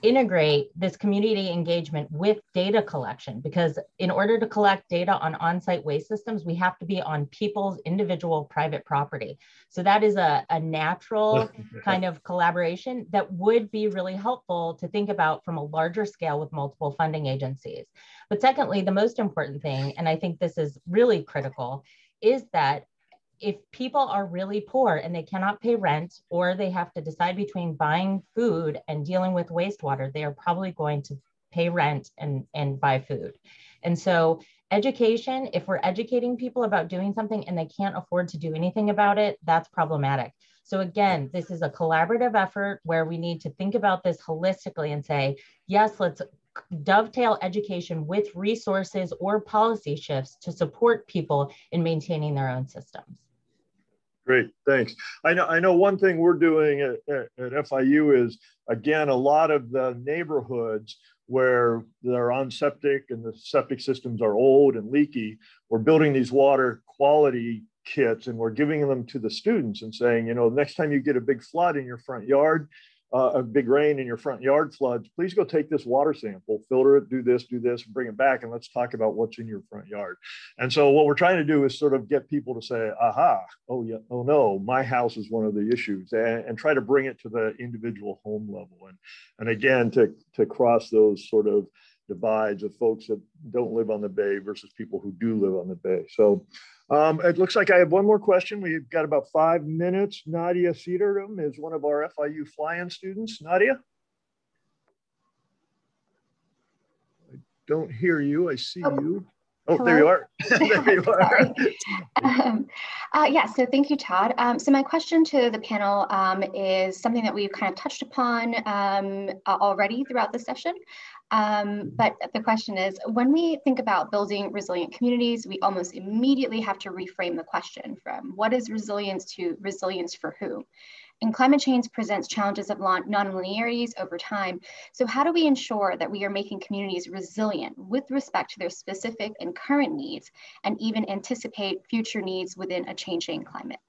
integrate this community engagement with data collection because in order to collect data on on-site waste systems we have to be on people's individual private property. So that is a, a natural kind of collaboration that would be really helpful to think about from a larger scale with multiple funding agencies. But secondly the most important thing and i think this is really critical is that if people are really poor and they cannot pay rent or they have to decide between buying food and dealing with wastewater, they are probably going to pay rent and, and buy food. And so education, if we're educating people about doing something and they can't afford to do anything about it, that's problematic. So again, this is a collaborative effort where we need to think about this holistically and say, yes, let's dovetail education with resources or policy shifts to support people in maintaining their own systems. Great, thanks. I know, I know one thing we're doing at, at, at FIU is, again, a lot of the neighborhoods where they're on septic and the septic systems are old and leaky, we're building these water quality kits and we're giving them to the students and saying, you know, next time you get a big flood in your front yard, uh, a big rain in your front yard floods, please go take this water sample, filter it, do this, do this, and bring it back, and let's talk about what's in your front yard. And so what we're trying to do is sort of get people to say, aha, oh yeah, oh no, my house is one of the issues, and, and try to bring it to the individual home level. And, and again, to, to cross those sort of divides of folks that don't live on the bay versus people who do live on the bay. So um, it looks like I have one more question. We've got about five minutes. Nadia Cedarham is one of our FIU fly-in students. Nadia? I don't hear you. I see oh. you. Oh, there you are. there you are. um, uh, yeah, so thank you, Todd. Um, so my question to the panel um, is something that we've kind of touched upon um, already throughout the session. Um, but the question is, when we think about building resilient communities, we almost immediately have to reframe the question from what is resilience to resilience for who? And climate change presents challenges of non-linearities over time. So how do we ensure that we are making communities resilient with respect to their specific and current needs and even anticipate future needs within a changing climate?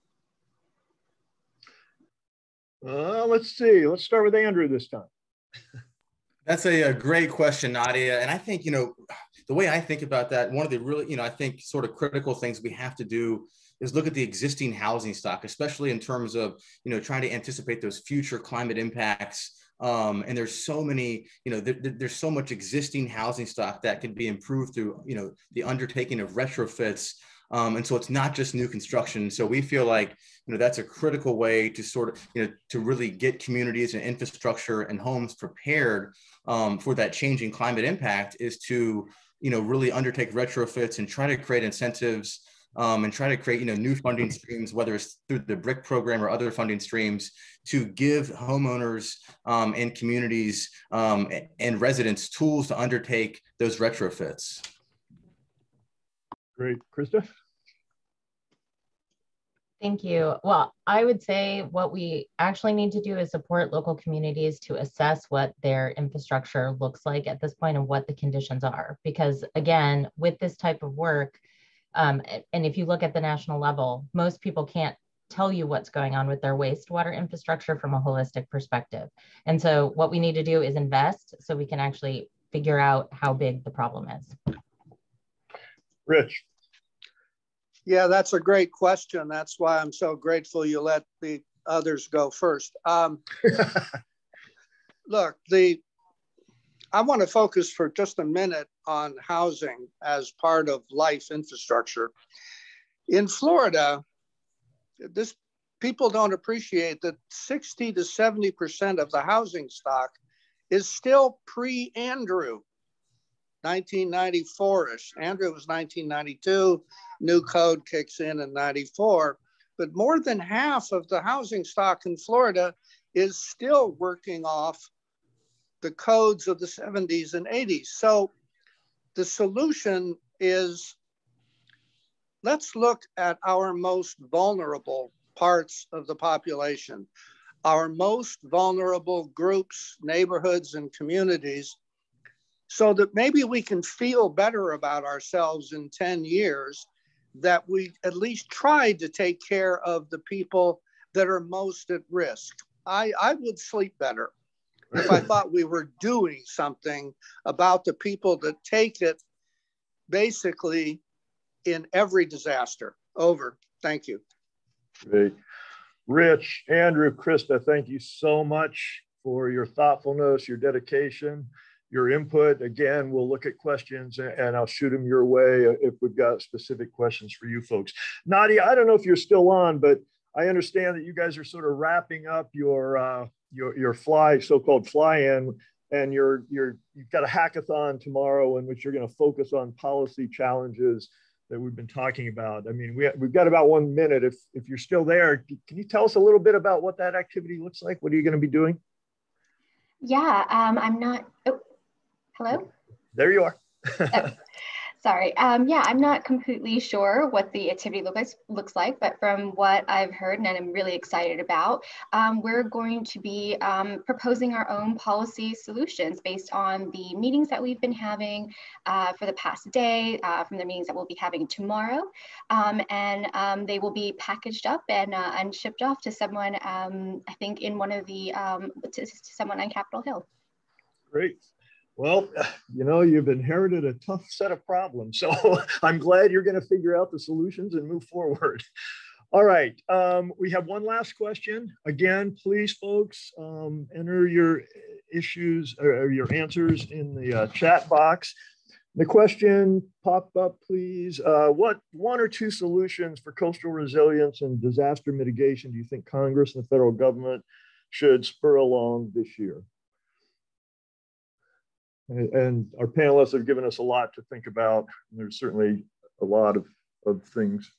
Uh, let's see, let's start with Andrew this time. That's a, a, great question, Nadia. And I think, you know, the way I think about that, one of the really, you know, I think sort of critical things we have to do is look at the existing housing stock, especially in terms of you know trying to anticipate those future climate impacts. Um, and there's so many, you know, there, there's so much existing housing stock that can be improved through, you know, the undertaking of retrofits. Um, and so it's not just new construction. So we feel like, you know, that's a critical way to sort of, you know, to really get communities and infrastructure and homes prepared um, for that changing climate impact is to, you know, really undertake retrofits and try to create incentives um, and try to create you know new funding streams, whether it's through the BRIC program or other funding streams, to give homeowners um, and communities um, and residents tools to undertake those retrofits. Great, Krista. Thank you. Well, I would say what we actually need to do is support local communities to assess what their infrastructure looks like at this point and what the conditions are. Because again, with this type of work, um, and if you look at the national level, most people can't tell you what's going on with their wastewater infrastructure from a holistic perspective. And so what we need to do is invest so we can actually figure out how big the problem is. Rich. Yeah, that's a great question. That's why I'm so grateful you let the others go first. Um, look, the I want to focus for just a minute on housing as part of life infrastructure. In Florida, this people don't appreciate that 60 to 70% of the housing stock is still pre-Andrew, 1994-ish. Andrew was 1992, new code kicks in in 94. But more than half of the housing stock in Florida is still working off the codes of the 70s and 80s. So the solution is let's look at our most vulnerable parts of the population, our most vulnerable groups, neighborhoods, and communities, so that maybe we can feel better about ourselves in 10 years that we at least tried to take care of the people that are most at risk. I, I would sleep better if I thought we were doing something about the people that take it basically in every disaster. Over. Thank you. Great. Rich, Andrew, Krista, thank you so much for your thoughtfulness, your dedication, your input. Again, we'll look at questions and I'll shoot them your way if we've got specific questions for you folks. Nadia, I don't know if you're still on, but I understand that you guys are sort of wrapping up your uh, your your fly so-called fly-in and you're you're you've got a hackathon tomorrow in which you're going to focus on policy challenges that we've been talking about. I mean, we, we've got about one minute. If, if you're still there, can you tell us a little bit about what that activity looks like? What are you going to be doing? Yeah, um, I'm not, oh, hello? There you are. oh, Sorry. Um, yeah, I'm not completely sure what the activity looks looks like, but from what I've heard and I'm really excited about, um, we're going to be um, proposing our own policy solutions based on the meetings that we've been having uh, for the past day, uh, from the meetings that we'll be having tomorrow, um, and um, they will be packaged up and uh, and shipped off to someone. Um, I think in one of the to, to someone on Capitol Hill. Great. Well, you know, you've inherited a tough set of problems. So I'm glad you're going to figure out the solutions and move forward. All right. Um, we have one last question. Again, please, folks, um, enter your issues or your answers in the uh, chat box. The question pop up, please. Uh, what one or two solutions for coastal resilience and disaster mitigation do you think Congress and the federal government should spur along this year? And, our panelists have given us a lot to think about. There's certainly a lot of, of things.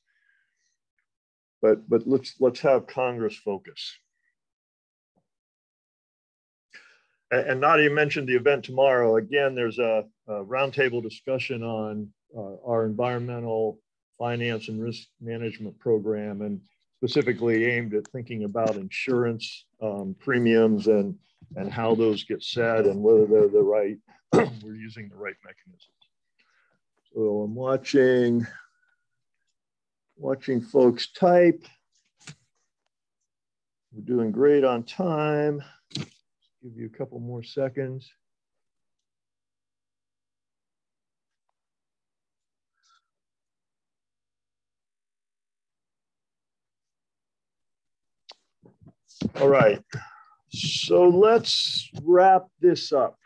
But, but let's, let's have Congress focus. And, and Nadia mentioned the event tomorrow. Again, there's a, a roundtable discussion on uh, our environmental finance and risk management program and specifically aimed at thinking about insurance um, premiums and, and how those get set and whether they're the right, we're using the right mechanisms. So I'm watching, watching folks type. We're doing great on time. Give you a couple more seconds. All right, so let's wrap this up.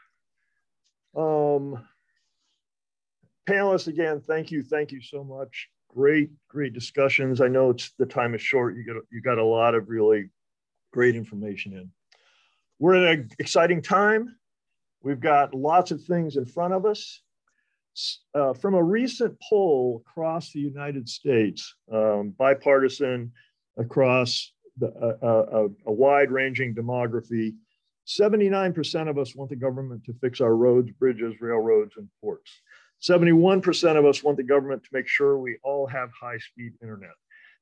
Um, panelists, again, thank you, thank you so much. Great, great discussions. I know it's the time is short. You got you got a lot of really great information in. We're in an exciting time. We've got lots of things in front of us. Uh, from a recent poll across the United States, um, bipartisan across the, a, a, a wide ranging demography. 79% of us want the government to fix our roads, bridges, railroads, and ports. 71% of us want the government to make sure we all have high speed internet.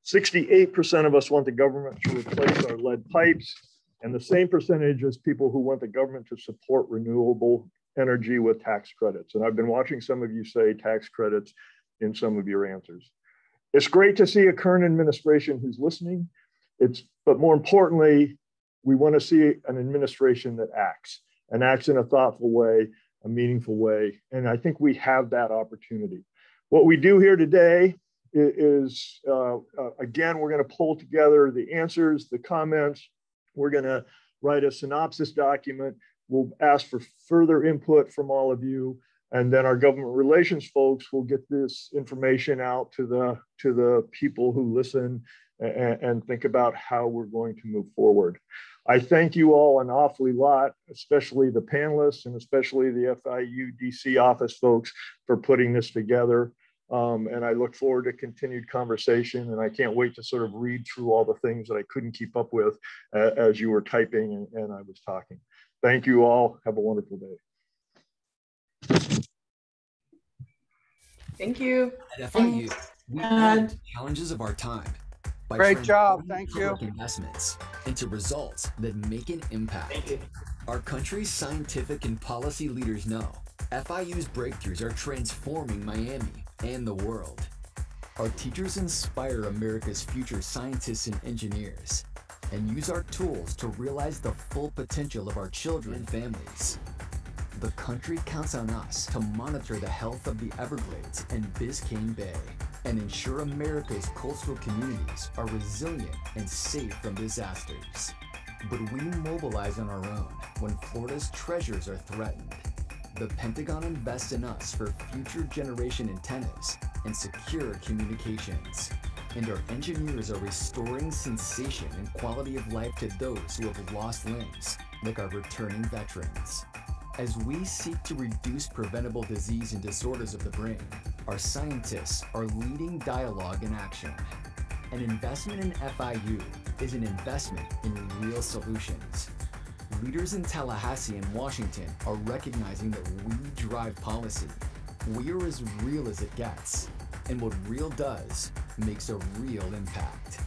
68% of us want the government to replace our lead pipes, and the same percentage as people who want the government to support renewable energy with tax credits. And I've been watching some of you say tax credits in some of your answers. It's great to see a current administration who's listening it's, but more importantly, we want to see an administration that acts and acts in a thoughtful way, a meaningful way. And I think we have that opportunity. What we do here today is, uh, uh, again, we're going to pull together the answers, the comments. We're going to write a synopsis document. We'll ask for further input from all of you. And then our government relations folks will get this information out to the, to the people who listen and, and think about how we're going to move forward. I thank you all an awfully lot, especially the panelists and especially the FIU DC office folks for putting this together. Um, and I look forward to continued conversation. And I can't wait to sort of read through all the things that I couldn't keep up with uh, as you were typing and, and I was talking. Thank you all. Have a wonderful day. Thank you. At FIU, we and the challenges of our time by Great job. Thank you. Investments into results that make an impact. Our country's scientific and policy leaders know FIU's breakthroughs are transforming Miami and the world. Our teachers inspire America's future scientists and engineers and use our tools to realize the full potential of our children and families. The country counts on us to monitor the health of the Everglades and Biscayne Bay and ensure America's coastal communities are resilient and safe from disasters. But we mobilize on our own when Florida's treasures are threatened. The Pentagon invests in us for future generation antennas and secure communications. And our engineers are restoring sensation and quality of life to those who have lost limbs, like our returning veterans. As we seek to reduce preventable disease and disorders of the brain, our scientists are leading dialogue in action. An investment in FIU is an investment in real solutions. Leaders in Tallahassee and Washington are recognizing that we drive policy. We are as real as it gets, and what real does makes a real impact.